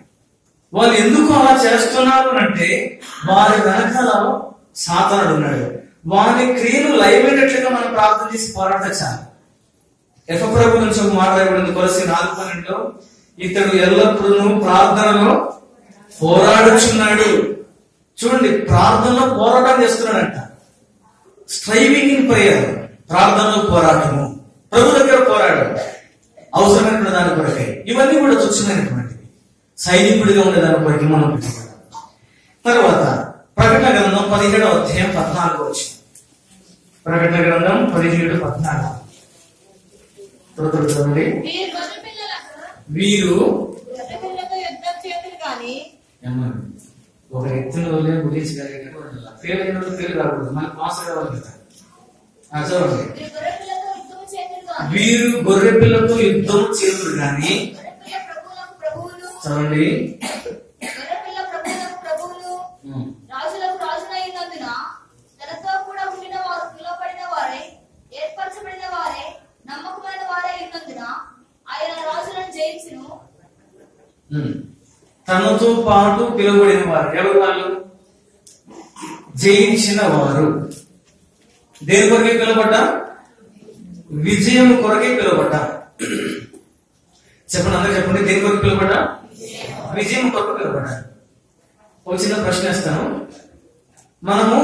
వాళ్ళు ఎందుకు అలా చేస్తున్నారు అంటే వారి వెనకాల సాతానుడు ఉన్నాడు. వారి క్రియలు లైవ్ అయినట్లుగా మనం ప్రార్థన చేసి పోరాట చాలు. ప్రభు నుంచి ఒక మాట రాయబడింది. కొలసి నాలుగు పన్నెండులో ఇతడు ఎల్లప్పుడూ ప్రార్థనలో పోరాడుచున్నాడు. చూడండి ప్రార్థనలో పోరాటం చేస్తున్నాడంట. స్ట్రైవింగ్ ఇన్ ప్రేయర్ ప్రార్థనలో పోరాటము. ప్రభు దగ్గర పోరాడు అవసరమైన దాని కొరకే. ఇవన్నీ కూడా తుచ్చమైనటువంటివి సైనికుడిగా ఉండేదాని కొరకి మనం తర్వాత ప్రకటన గ్రంథం పదిహేడవ అధ్యాయం పద్నాలుగు వచ్చింది ప్రకటన గ్రంథం పదిహేడు పద్నాలుగు. చూడండి మీరు వీరు ఒక ఎత్తున వల్లే గురించి పేరు అయినప్పుడు పేరు రాకూడదు మళ్ళీ మాస కావాలి కదా చూడండి మీరు గొర్రెపిల్లతో యుద్ధం చేతులు కానీ వీరు గొర్రె పిల్లతో యుద్ధం చేతులు కానీ చూడండి గొర్రెపిల్ల ప్రభువులకు ప్రభువులు ఉమ్, రాజులకు రాజులైనందున తనతో కూడా ఉండిన వారు పిలువబడిన వారే ఏర్పరచబడిన వారే నమ్మకమైన వారే ఉన్నందున ఆయన రాజులను జయించును ఉమ్. తనతో పాటు పిలువబడిన వారు ఎవరు వాళ్ళు? జయించిన వారు. దేని కొరకే పిలువబడ్డా? విజయం కొరకే పిలువబడ్డా. చెప్పండి అందరూ చెప్పండి దేని కొరకు పిలువబడ్డా? విజయం కొరకు పిలువబడ్డా. ఒక చిన్న ప్రశ్న ఇస్తాను మనము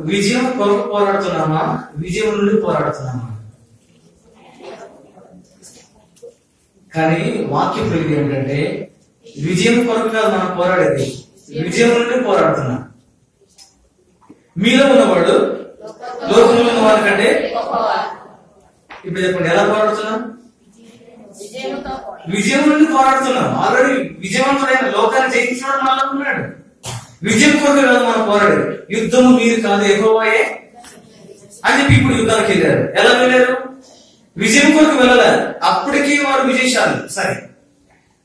విజయం కొరకు పోరాడుతున్నామా? విజయం నుండి పోరాడుతున్నామా? కానీ వాక్యం కలిగి ఏమిటంటే విజయం కొరకు కాదు మనం పోరాడేది. విజయం నుండి పోరాడుతున్నా. మీలో ఉన్నవాడు లోకంలో ఉన్న వారి కంటే ఇప్పుడు చెప్పండి ఎలా పోరాడుతున్నాం? విజయం నుండి పోరాడుతున్నాం. ఆల్రెడీ విజయవంతుడైన లోకాన్ని జయించడం మనలో ఉన్నాడు. విజయం కొరకు కాదు మనం పోరాడేది. యుద్ధము మీరు కాదు ఎగోవాయే అని చెప్పి ఇప్పుడు యుద్ధానికి వెళ్ళారు. ఎలా వెళ్ళారు? విజయం కొరకు వెళ్ళలేదు. అప్పటికీ వారు విజయశాలి సరే.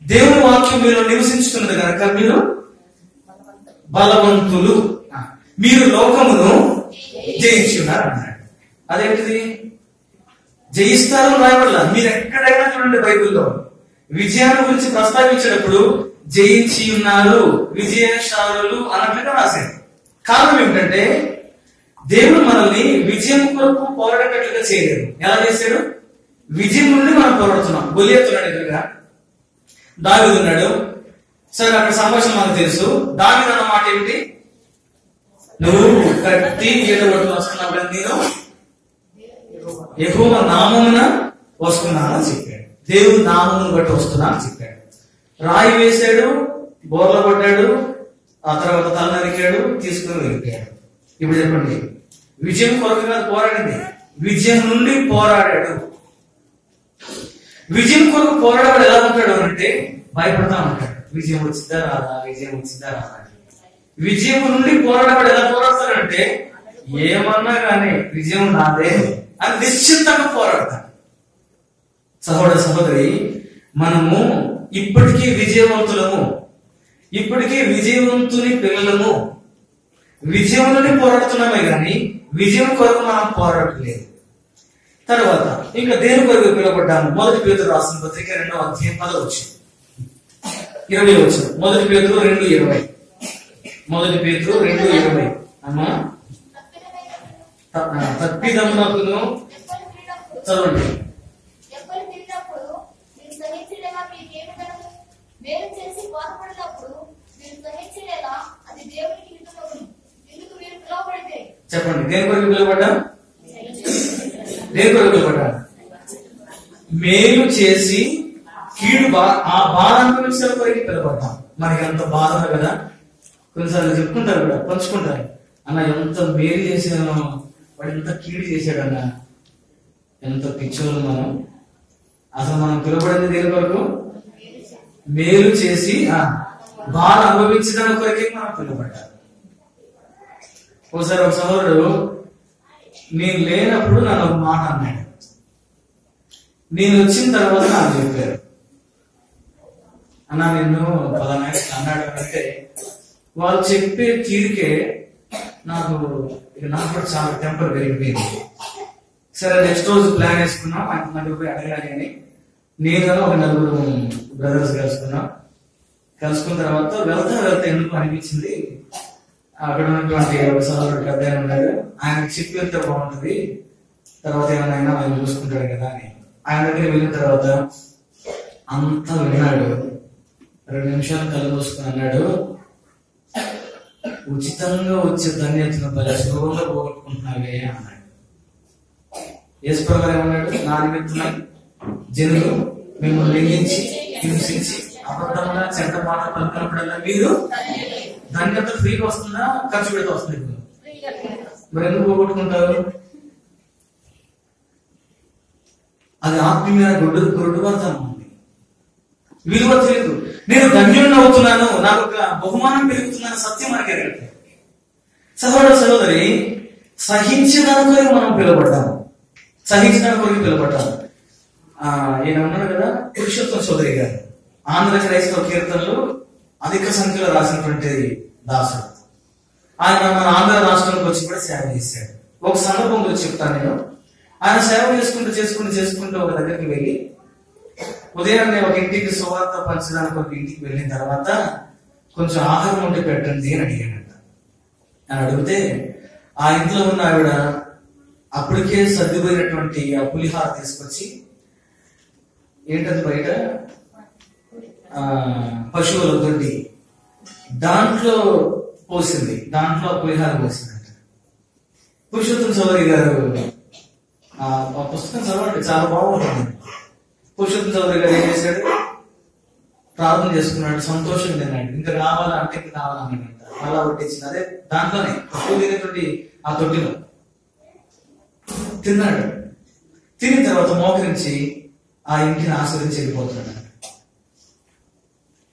దేవుని వాక్యం మీరు నివసించుతున్నది కనుక మీరు బలవంతులు. మీరు లోకమును జయించి ఉన్నారు అన్నాడు అదేంటిది? జయిస్తారు రాయబడాల? మీరు ఎక్కడైనా చూడండి బైబిల్లో. విజయాన్ని గురించి ప్రస్తావించినప్పుడు జయించి ఉన్నారు. విజయశాలులు అన్నట్లుగా రాశారు. కారణం ఏమిటంటే దేవుడు మనల్ని విజయం కొరకు పోరాడేటట్లుగా చేయలేదు. ఎలా చేశాడు? విజయం నుండి మనం పోరాడుతున్నాం. గొలియతున్నాడు ఎదురుగా. దావిదు ఉన్నాడు. సరే అక్కడ సంభాషణ మనకు తెలుసు. దావిదు అన్న మాట ఏమిటి? నువ్వు ప్రతి ఏడబడుతూ వస్తున్నావు నేను. ఎక్కువ నామమున వస్తున్నానని చెప్పాడు. దేవుడు నామమును బట్టి వస్తున్నా అని చెప్పాడు. రాయి వేశాడు బోర్ల కొట్టాడు ఆ తర్వాత తల నరికాడు తీసుకుని వెళ్ళిపోయాడు. ఇప్పుడు చెప్పండి. విజయం కొరకు కాదు పోరాడింది విజయం నుండి పోరాడాడు. విజయం కొరకు పోరాడవాడు ఎలా ఉంటాడు అంటే భయపడతా ఉంటాడు. విజయం వచ్చిందా రాదా? విజయం వచ్చిందా రాదా విజయం నుండి పోరాడవాడు ఎలా పోరాడతాడంటే ఏమన్నా కానీ విజయం నాదే అని నిశ్చింతంగా పోరాడతాడు. సహోదర సహోదరి మనము ఇప్పటికీ విజయవంతులము. ఇప్పటికీ విజయవంతుని పిల్లలము. విజయం నుండి పోరాడుతున్నామే గాని విజయం కొరకు మనం పోరాడలేదు తర్వాత ఇంకా దేని కొరకు పిలువబడ్డాము మొదటి పేదలు రాసిన పత్రిక రెండవ అధ్యాయం పదవచ్చు ఇరవై వచ్చు మొదటి పేదలు రెండు ఇరవై. మొదటి పేదలు రెండు ఇరవై. అమ్మా. త- ఆ, తప్పిదమునకును ఎప్పటి తిరిగినప్పుడు చదవండి చెప్పండి. దేని కొరకు పిలువబడ్డా? దేని కొరకు మేలు చేసి కీడు బా ఆ బాధ అనుభవించిన కొరకు పిలువబడ్డాం మనకి ఎంత బాధ కదా. కొన్నిసార్లు చెప్పుకుంటారు కూడా పంచుకుంటారు. అన్న ఎంత మేలు చేసాను వాడు ఎంత కీడు చేశాడన్న ఎంత పిచ్చోళ్ళు మనం. అసలు మనం పిలబడింది దేని కొరకు? మేలు చేసి ఆ, బాధ అనుభవించడానికి కొరకే మనం పిలువబడ్డారు ఒకసారి ఒక సహోదరుడు నేను లేనప్పుడు నన్ను ఒక మాట అన్నాడు. నేను వచ్చిన తర్వాత నాకు చెప్పారు. అన్నా నిన్ను పలానా అన్నాడు అంటే వాళ్ళు చెప్పే తీరికే నాకు ఇక నాకు కూడా చాలా టెంపర్ పెరిగిపోయింది. సరే నెక్స్ట్ రోజు ప్లాన్ వేసుకున్నాం ఆయన నలుగురు పోయి అడగాలి అని. నేను ఒక నలుగురు బ్రదర్స్ కలుసుకున్నాం. కలుసుకున్న తర్వాత వెళ్తా వెళ్తా ఎందుకు అనిపించింది? అక్కడ ఉన్నటువంటి ఒక సోదరుడు పెద్ద ఆయన ఉన్నాడు. ఆయన చెప్పి వెళ్తే బాగుంటుంది. తర్వాత ఏమైనా ఆయన చూసుకుంటాడు కదా అని. ఆయన దగ్గర వెళ్ళిన తర్వాత అంతా విన్నాడు. రెండు నిమిషాలు కళ్ళు మూసుకుని అన్నాడు ఉచితంగా వచ్చే ధన్యతను భలే సులభంగా పోగొట్టుకుంటున్నావే అన్నాడు. యేసు ప్రభు ఏమన్నాడు నా నిమిత్తం జనులు మిమ్మల్ని లెంఘించి హింసించి అబద్ధంగా చెడ్డ మాట పలుకున్నప్పుడల్లా మీరు ధన్యత ఫ్రీగా వస్తుందా ఖర్చు పెడితే వస్తుంది మరి ఎందుకు పోగొట్టుకుంటారు? అది ఆత్మీయమైన గుడ్డు ఉంది విలువ తెలియదు నేను ధన్యుడిని అవుతున్నాను నాకు ఒక బహుమానం పెరుగుతుందన్న సత్యం మనకి ఎరగట్లేదు. సహోదర సహోదరి సహించడానికి మనం పిలువబడ్డాము సహించడానికి కొరకు పిలువబడ్డాము ఆ, ఈయన ఉన్నాడు కదా పురుషోత్తం చౌదరి గారు. ఆంధ్ర క్రైస్తవ కీర్తనలు అధిక సంఖ్యలో రాసినటువంటి దాసుడు. ఆయన మన ఆంధ్ర రాష్ట్రానికి వచ్చి కూడా సేవ చేశాడు. ఒక సందర్భం గురించి చెప్తాను నేను. ఆయన సేవ చేసుకుంటూ చేసుకుంటూ చేసుకుంటూ ఒక దగ్గరికి వెళ్ళి ఉదయాన్నే ఒక ఇంటికి సువార్త పంచడానికి ఒక ఇంటికి వెళ్ళిన తర్వాత కొంచెం ఆహారం ఉంటే పెట్టండి అని అడిగాడంట. అని అడిగితే ఆ ఇంట్లో ఉన్న ఆవిడ అప్పటికే సర్దిపోయినటువంటి ఆ పులిహార తీసుకొచ్చి ఏంటది బయట? పశువుల దొడ్డి. దాంట్లో పోసింది. దాంట్లో ఆ పోసిందంట. పురుషోత్తం చౌదరి గారు ఆ పుస్తకం చదవండి. చాలా బాగుంటుంది. పురుషోత్తం చౌదరి గారు ఏం చేశాడు? ప్రార్థన చేసుకున్నాడు. సంతోషం తిన్నాడు. ఇంకా రావాలా? అంటే ఇంకా కావాలన్నాడంట అలా కొట్టించింది అదే దాంట్లోనే పశువు తినేటువంటి ఆ తొట్టిలో. తిన్నాడు. తిన్న తర్వాత మోకరించి ఆ ఇంటిని ఆశ్రయించి వెళ్ళిపోతున్నాడు.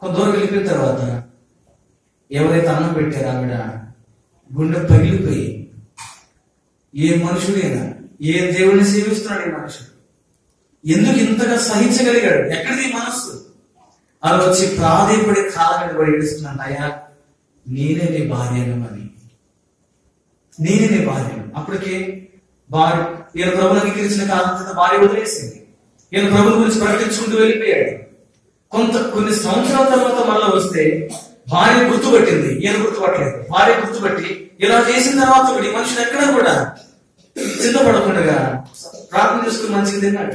కొంత దూరం వెళ్ళిపోయిన తర్వాత ఎవరైతే అన్నం పెట్టారో ఆవిడ గుండె పగిలిపోయి ఏ మనుషుడైనా ఏ దేవుడిని సేవిస్తున్నాడు ఈ మనుషుడు? ఎందుకు ఇంతగా సహించగలిగాడు? ఎక్కడిది మనస్సు? అలా వచ్చి ప్రాధేయపడి కాలం మీద పడి ఏడుస్తున్నాడు అయ్యా నేనే నీ భార్యను అని. నేనే నీ భార్యను. అప్పటికే భార్య ఈయన ప్రభులు అంగీకరించిన కాలం భార్య వదిలేసింది. ఈయన ప్రభుల గురించి ప్రకటించుకుంటూ వెళ్ళిపోయాడు. కొంత కొన్ని సంవత్సరాల తర్వాత మళ్ళా వస్తే భార్య గుర్తుపట్టింది. ఈయన గుర్తుపట్టలేదు. భార్య గుర్తుపట్టి ఇలా చేసిన తర్వాత ఒకటి ఈ మనుషులు ఎక్కడా కూడా చింతపడకుండా ప్రార్థన చేసుకుని మంచిగా తిన్నాడు.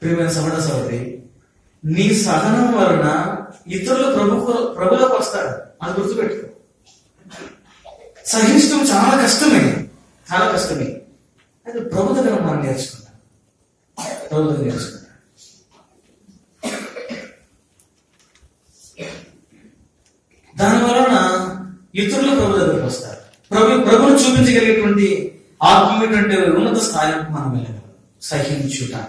ప్రియమైన సహన సహోదరి నీ సహనం వలన ఇతరులు ప్రభు ప్రభులోకి వస్తాడు అది గుర్తుపెట్టుకో. సహించడం చాలా కష్టమే. చాలా కష్టమే. అది ప్రభు దగ్గర మనం నేర్చుకున్నాం ప్రభు దగ్గర నేర్చుకున్నాం దాని వలన ఇతరులు ప్రభు దగ్గరకు వస్తారు. ప్రభు ప్రభును చూపించగలిగేటువంటి ఆత్మీయటువంటి ఉన్నత స్థాయికి మనం వెళ్ళగలం సహించుట.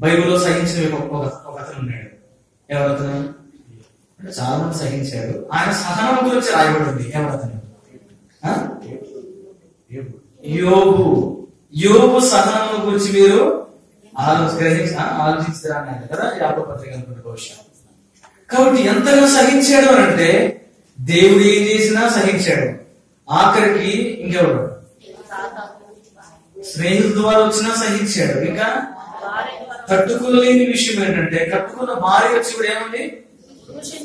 బైబిల్లో సహించిన ఒక ఒక- అతను ఉన్నాడు. ఎవరతను? అంటే చాలా మంది సహించాడు ఆయన సహనం గురించి రాయబడింది ఎవరతను? ఆ? యోగు యోగు సహనం గురించి మీరు ఆలోచన గ్రహించి ఆ, కదా? యాభై పత్రిక బహుశా. కాబట్టి ఎంతగా సహించాడు అని అంటే దేవుడు ఏం చేసినా సహించాడు. ఆఖరికి ఇంకెవడు? స్నేహితుల ద్వారా వచ్చినా సహించాడు. ఇంకా తట్టుకోలేని విషయం ఏంటంటే కట్టుకున్న భార్య వచ్చి కూడా ఏమండి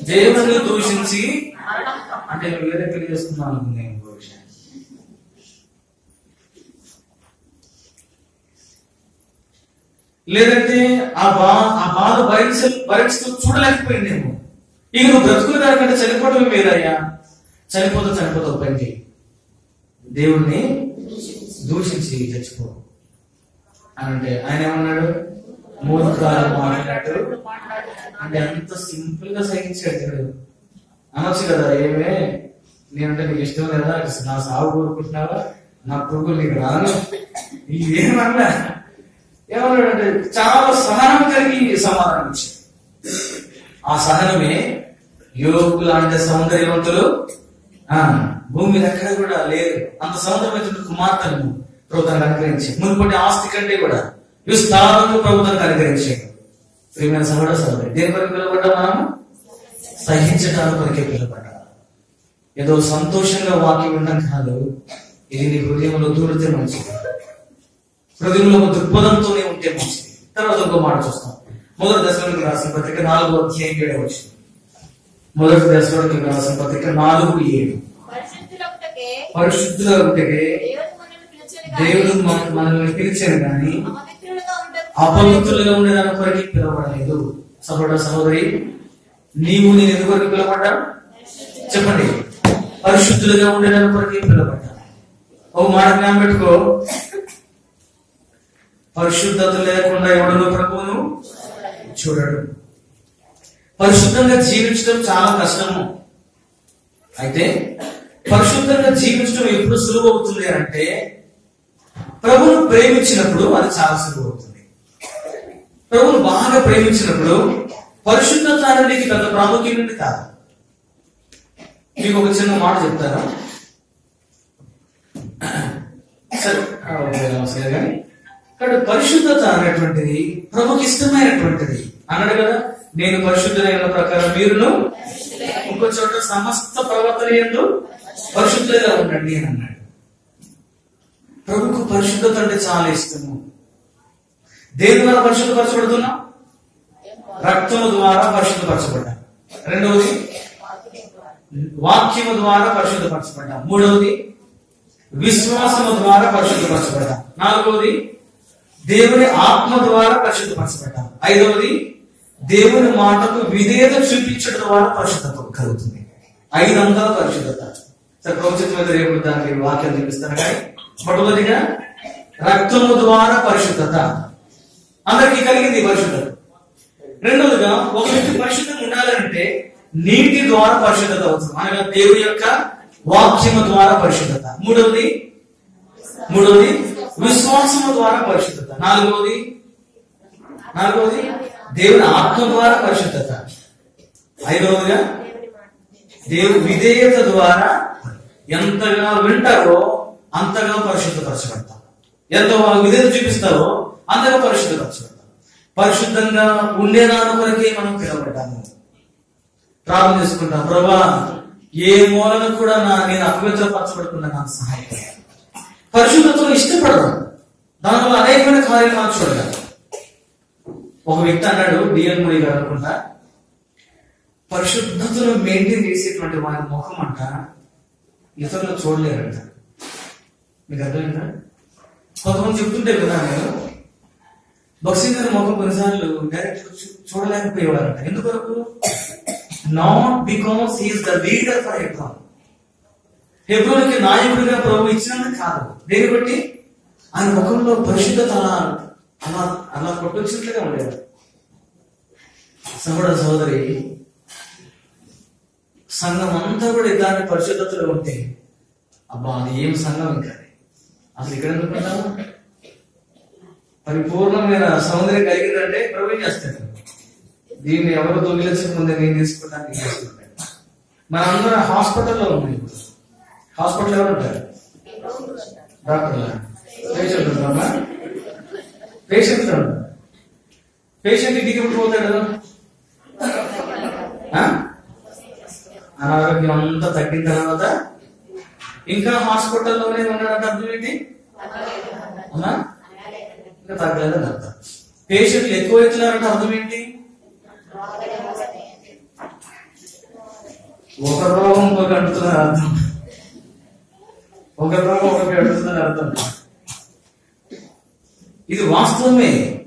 దేవుని దూషించి అంటే నువ్వు వేరే పెళ్ళి చేసుకున్నావు అనుకుంది ఇంకో విషయం లేదంటే ఆ బా ఆ బాధ భరించ భరించుతూ చూడలేకపోయిందేమో. ఇక నువ్వు బ్రతుకునే దానికంటే చనిపోవడం మీరయ్యా చనిపోతూ చనిపోతూ పని చేయి దేవుణ్ణి దూషించి చచ్చిపో. అని అంటే ఆయన ఏమన్నాడు? మూర్ఖాలు అంటే అంత సింపుల్గా సహించాడు దేవుడు. అనొచ్చు కదా ఏమే? నేనంటే నీకు ఇష్టం లేదా? నా సాగు కోరుకుంటున్నావా? నా పురుగులు నీకు రాను. ఏమన్నా? అంటే చాలా సహనం కలిగి సమాధానం ఇచ్చాడు. ఆ సహనమే యోగు లాంటి సౌందర్యవంతులు ఆ భూమి మీద ఎక్కడ కూడా లేదు అంత సౌందర్యవంతుడు కుమార్తెను ప్రభుత్వానికి అనుగ్రహించి మునుపటి ఆస్తి కంటే కూడా విస్తారంగా ప్రభుత్వానికి అనుగ్రహించాడు. ప్రియమైన సహోడ సహోదరి దేని కొరకు పిలువబడ్డా మనము? సహించడానికి కొరకే పిలువబడ్డా. ఏదో సంతోషంగా వాక్యం ఉండడం కాదు ఇది నీ హృదయంలో దూరితే మంచిది. హృదయంలో ఒక దృక్పథంతోనే ఉంటే మంచిది. తర్వాత ఇంకో మాట చూస్తాం. మొదటి దశలోకి రాసిన పత్రిక నాలుగు అధ్యాయం ఏడవ వచ్చింది మొదటి దశలోకి రాసిన పత్రిక నాలుగు ఏడు. పరిశుద్ధుల దేవుడు మనల్ని పిలిచెను కానీ అపవిత్రులుగా ఉండేదాని కొరకి పిలవడలేదు సహోదర సహోదరి నీవు నేను ఎందుకు కొరకు పిలవబడ్డా? చెప్పండి. పరిశుద్ధులుగా ఉండేదాని కొరకి పిలవబడ్డా? ఓ మాట జ్ఞాపకం పెట్టుకో. పరిశుద్ధత లేకుండా ఎవడను ప్రభువును చూడడు. పరిశుద్ధంగా జీవించడం చాలా కష్టము. అయితే పరిశుద్ధంగా జీవించడం ఎప్పుడు సులువు అవుతుంది అంటే ప్రభువును ప్రేమించినప్పుడు అది చాలా సులువు అవుతుంది. ప్రభువును బాగా ప్రేమించినప్పుడు పరిశుద్ధత అనేది పెద్ద ప్రాముఖ్యమైనది కాదు. మీకు ఒక చిన్న మాట చెప్తారా? సరే నమస్కారం. కానీ కాబట్టి పరిశుద్ధత అనేటువంటిది ప్రభుకి ఇష్టమైనటువంటిది. అన్నాడు కదా? నేను పరిశుద్ధులైన ప్రకారం మీరును ఇంకో చోట సమస్త ప్రవర్తన ఎందు పరిశుద్ధులుగా ఉండండి అని అన్నాడు. ప్రభుకు పరిశుద్ధత అంటే చాలా ఇష్టము. దేని ద్వారా పరిశుద్ధపరచబడుతున్నాం? రక్తము ద్వారా పరిశుద్ధపరచబడ్డా. రెండవది వాక్యము ద్వారా పరిశుద్ధపరచబడ్డా. మూడవది విశ్వాసము ద్వారా పరిశుద్ధపరచబడ్డా. నాలుగవది దేవుని ఆత్మ ద్వారా పరిశుద్ధపరచబడ్డాం ఐదవది దేవుని మాటకు విధేయత చూపించడం ద్వారా పరిశుద్ధత కలుగుతుంది. ఐదు అంగాల పరిశుద్ధత. సరే మీద రేపు దానికి వాక్యం చూపిస్తాను కానీ మొట్టమొదటిగా రక్తము ద్వారా పరిశుద్ధత. అందరికీ కలిగింది పరిశుద్ధత. రెండవదిగా ఒక వ్యక్తి పరిశుద్ధంగా ఉండాలంటే నీటి ద్వారా పరిశుద్ధత అవుతుంది. అనగా దేవుని యొక్క వాక్యము ద్వారా పరిశుద్ధత. మూడవది మూడవది విశ్వాసము ద్వారా పరిశుద్ధత. నాలుగవది? నాలుగవది? దేవుని ఆత్మ ద్వారా పరిశుద్ధత. ఐదవదిగా? దేవుని విధేయత ద్వారా ఎంతగా వింటారో అంతగా పరిశుద్ధపరచబడతారు. ఎంత విధేయత చూపిస్తారో అంతగా పరిశుద్ధపరచబడతారు. పరిశుద్ధంగా ఉండేదాని కొరకే మనం పిలవబడ్డాము. ప్రార్థన చేసుకుంటాం ప్రభా ఏ మూలన కూడా నా నేను అపవిత్రపరచబడకుండా నాకు సహాయం పరిశుద్ధతను ఇష్టపడడం దానివల్ల అనేకమైన కార్యక్రమాలు చూడగలం. ఒక వ్యక్తి అన్నాడు డిఎల్ మోడీ గారు అనుకుంటా పరిశుద్ధతను మెయింటైన్ చేసేటువంటి వారి ముఖం అంట ఇతరులు చూడలేరంట. మీకు అర్థమైందా? కొంతమంది చెప్తుంటే కదా నేను బక్సింగ్ గారి ముఖం కొన్నిసార్లు డైరెక్ట్ చూ- చూడలేకపోయేవారంట. ఎందువరకు not because is the leader for example హెబ్రోన్కి నాయకుడిగా ప్రభు ఇచ్చినందుకు కాదు. దేని బట్టి? ఆయన ముఖంలో పరిశుద్ధత అలా అలా అలా కొట్టొచ్చినట్లుగా ఉండేది సహోదర సోదరి సంఘం అంతా కూడా ఇలాంటి పరిశుద్ధతలో ఉంటే అబ్బా అది ఏం సంఘం ఇంకా అసలు ఇక్కడ ఎందుకుంటాము పరిపూర్ణమైన సౌందర్యం కలిగిందంటే ప్రభు ఏం చేస్తాడు? దీన్ని ఎవరు దొంగిలించకముందే నేను తీసుకుంటాను తీసుకుంటాను. మన అందరం హాస్పిటల్లో ఉన్నాం ఇప్పుడు. హాస్పిటల్ ఎవరు ఉంటారు? డాక్టర్లా. పేషెంట్ ఉంటామా పేషెంట్ ఉంటారు పేషెంట్ ఇంటికి ఎప్పుడు పోతాడు? అనారోగ్యం అంతా తగ్గిన తర్వాత ఇంకా హాస్పిటల్లోనే ఉన్నాడంటే అర్థం ఏంటి అవునా ఇంకా తగ్గలేదని అర్థం పేషెంట్లు ఎక్కువ అవుతున్నారంటే అర్థం ఏంటి? ఒక రోగం ఒక అంటున్నారు. అర్థం ఒక ఒకటి అంటున్నారు అర్థం ఇది వాస్తవమే.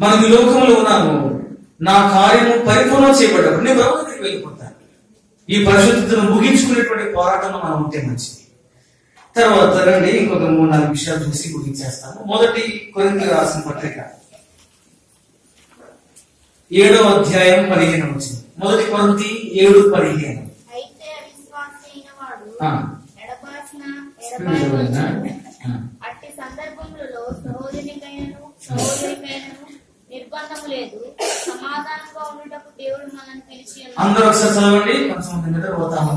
మనం ఈ లోకంలో ఉన్నాము. నా కార్యము పరిపూర్ణం చేయబడ్డప్పుడు నేను ప్రభు దగ్గరికి వెళ్ళిపోతాను? ఈ పరిశుద్ధతను ముగించుకునేటువంటి పోరాటంలో మనం ఉంటే మంచిది. తర్వాత రండి ఇంకొక మూడు నాలుగు విషయాలు చూసి ముగించేస్తాము మొదటి కొరింత రాసిన పత్రిక. ఏడవ అధ్యాయం పదిహేను వచ్చింది. మొదటి కొరింతి ఏడు పదిహేను. అట్టి సందర్భములలో సహోదరికైనను సహోదరికైనను నిర్బంధము లేదు. సమాధానంగా ఉండటకు దేవుడు మనల్ని పిలిచి అందరూ ఒకసారి చదవండి. కొంచెం నిద్రపోతాము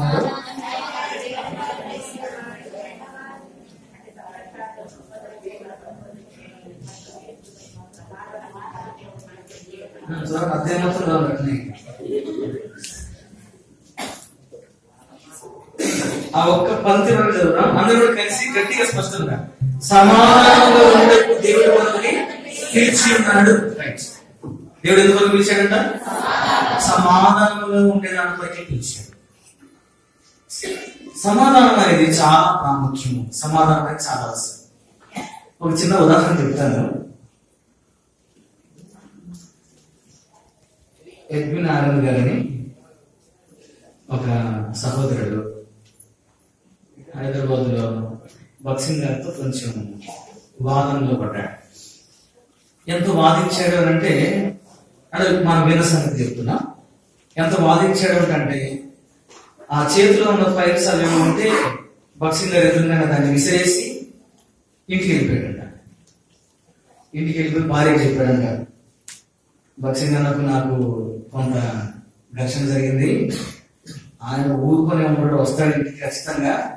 కావాలి ఆ ఒక్క పంక్తి వరకు చదువుదాం. అందరూ కూడా కలిసి గట్టిగా స్పష్టంగా. సమానంగా ఉండేందుకు దేవుడు మనల్ని పిలిచి ఉన్నాడు? దేవుడు ఎందుకు పిలిచాడంట? సమాధానంలో ఉండే దాని కొరకే పిలిచాడు. సమాధానం అనేది చాలా ప్రాముఖ్యము. సమాధానం అనేది చాలా అవసరం. ఒక చిన్న ఉదాహరణ చెప్తాను. ఎడ్విన్ ఆనంద్ గారిని ఒక సహోదరుడు హైదరాబాద్లో బక్సింగ్ గారితో కొంచెం వాదనలో పడ్డాడు. ఎంత వాదించాడు అంటే అంటే మన విన్న సంగతి చెప్తున్నా. ఎంత వాదించాడు అంటే ఆ చేతిలో ఉన్న ఫైల్స్ అవి ఉంటే బక్సింగ్ గారు ఎదురుగానే దాన్ని విసిరేసి ఇంటికి వెళ్ళిపోయాడంట. ఇంటికి వెళ్ళిపోయి భార్య చెప్పాడంట బక్సింగ్ అన్నకు నాకు కొంత ఘర్షణ జరిగింది. ఆయన ఊరుకొని ఉండడు వస్తాడు ఇంటికి ఖచ్చితంగా.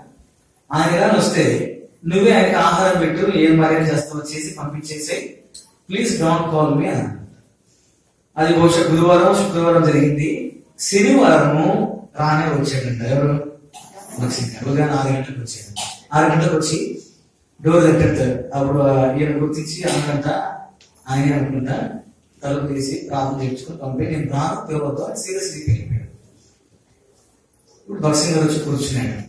ఆయన కానీ వస్తే నువ్వే ఆయనకి ఆహారం పెట్టు ఏం మర్యాద చేస్తావో చేసి పంపించేసి ప్లీజ్ డోంట్ కాల్ మీ అని అది బహుశా గురువారం శుక్రవారం జరిగింది. శనివారము రానే వచ్చాడంట ఎవరు? బక్సింగ్ ఉదయం ఆరు గంటలకు వచ్చాడు. ఆరు గంటలకు వచ్చి డోర్ దగ్గర అప్పుడు ఈయన గుర్తించి అనుకుంట ఆయన అనుకుంటా తలుపు తీసి ప్రార్థన చేయించుకుని పంపి నేను రాను పిలవద్దు అని సీరియస్ వెళ్ళిపోయాడు. ఇప్పుడు బక్సింగ్ గారు వచ్చి కూర్చున్నాడు.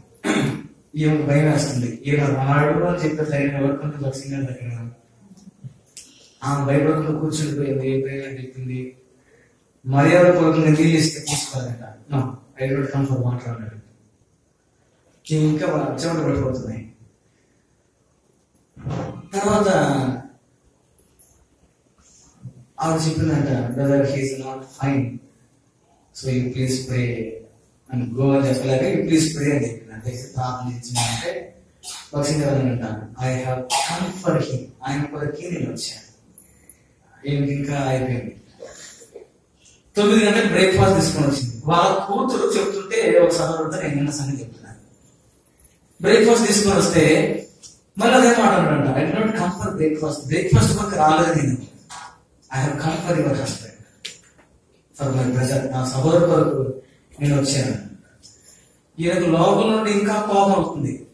ఈమె భయం వేస్తుంది. ఈయన రాడు అని చెప్పి తగిన ఎవరికంటే లక్ష్యంగా గారి దగ్గర ఆమె భయపడకుండా కూర్చుండిపోయింది ఏ భయం చెప్పింది? మర్యాద పూర్వకంగా నీళ్ళు ఇస్తే తీసుకోవాలంట. I don't come for water అన్నాడు ఇంకా చెమట పడిపోతున్నాయి. తర్వాత ఆవిడ చెప్పిందంట brother he's not fine so you please pray and go అని చెప్పలేక యూ ప్లీజ్ ప్రే అని చెప్పి అంటే ప్రార్థన ఇచ్చిందంటే Bakht Singh I have come for him ఆయన కొరకి నేను వచ్చాను. ఈయనకి ఇంకా అయిపోయింది. తొమ్మిది గంటలకు బ్రేక్ఫాస్ట్ తీసుకొని వచ్చింది. వాళ్ళ కూతురు చెప్తుంటే ఒక సహోదరుతో నేను నిన్న సంగతి చెప్తున్నాను. బ్రేక్ఫాస్ట్ తీసుకొని వస్తే మళ్ళీ అదే మాట అంట I not come for breakfast breakfast మాకు రాలేదు నేను. I have come for your husband for my prayer నా సహోదరు కొరకు నేను వచ్చాను. ఈయనకు లోపల నుండి ఇంకా కోపం అవుతుంది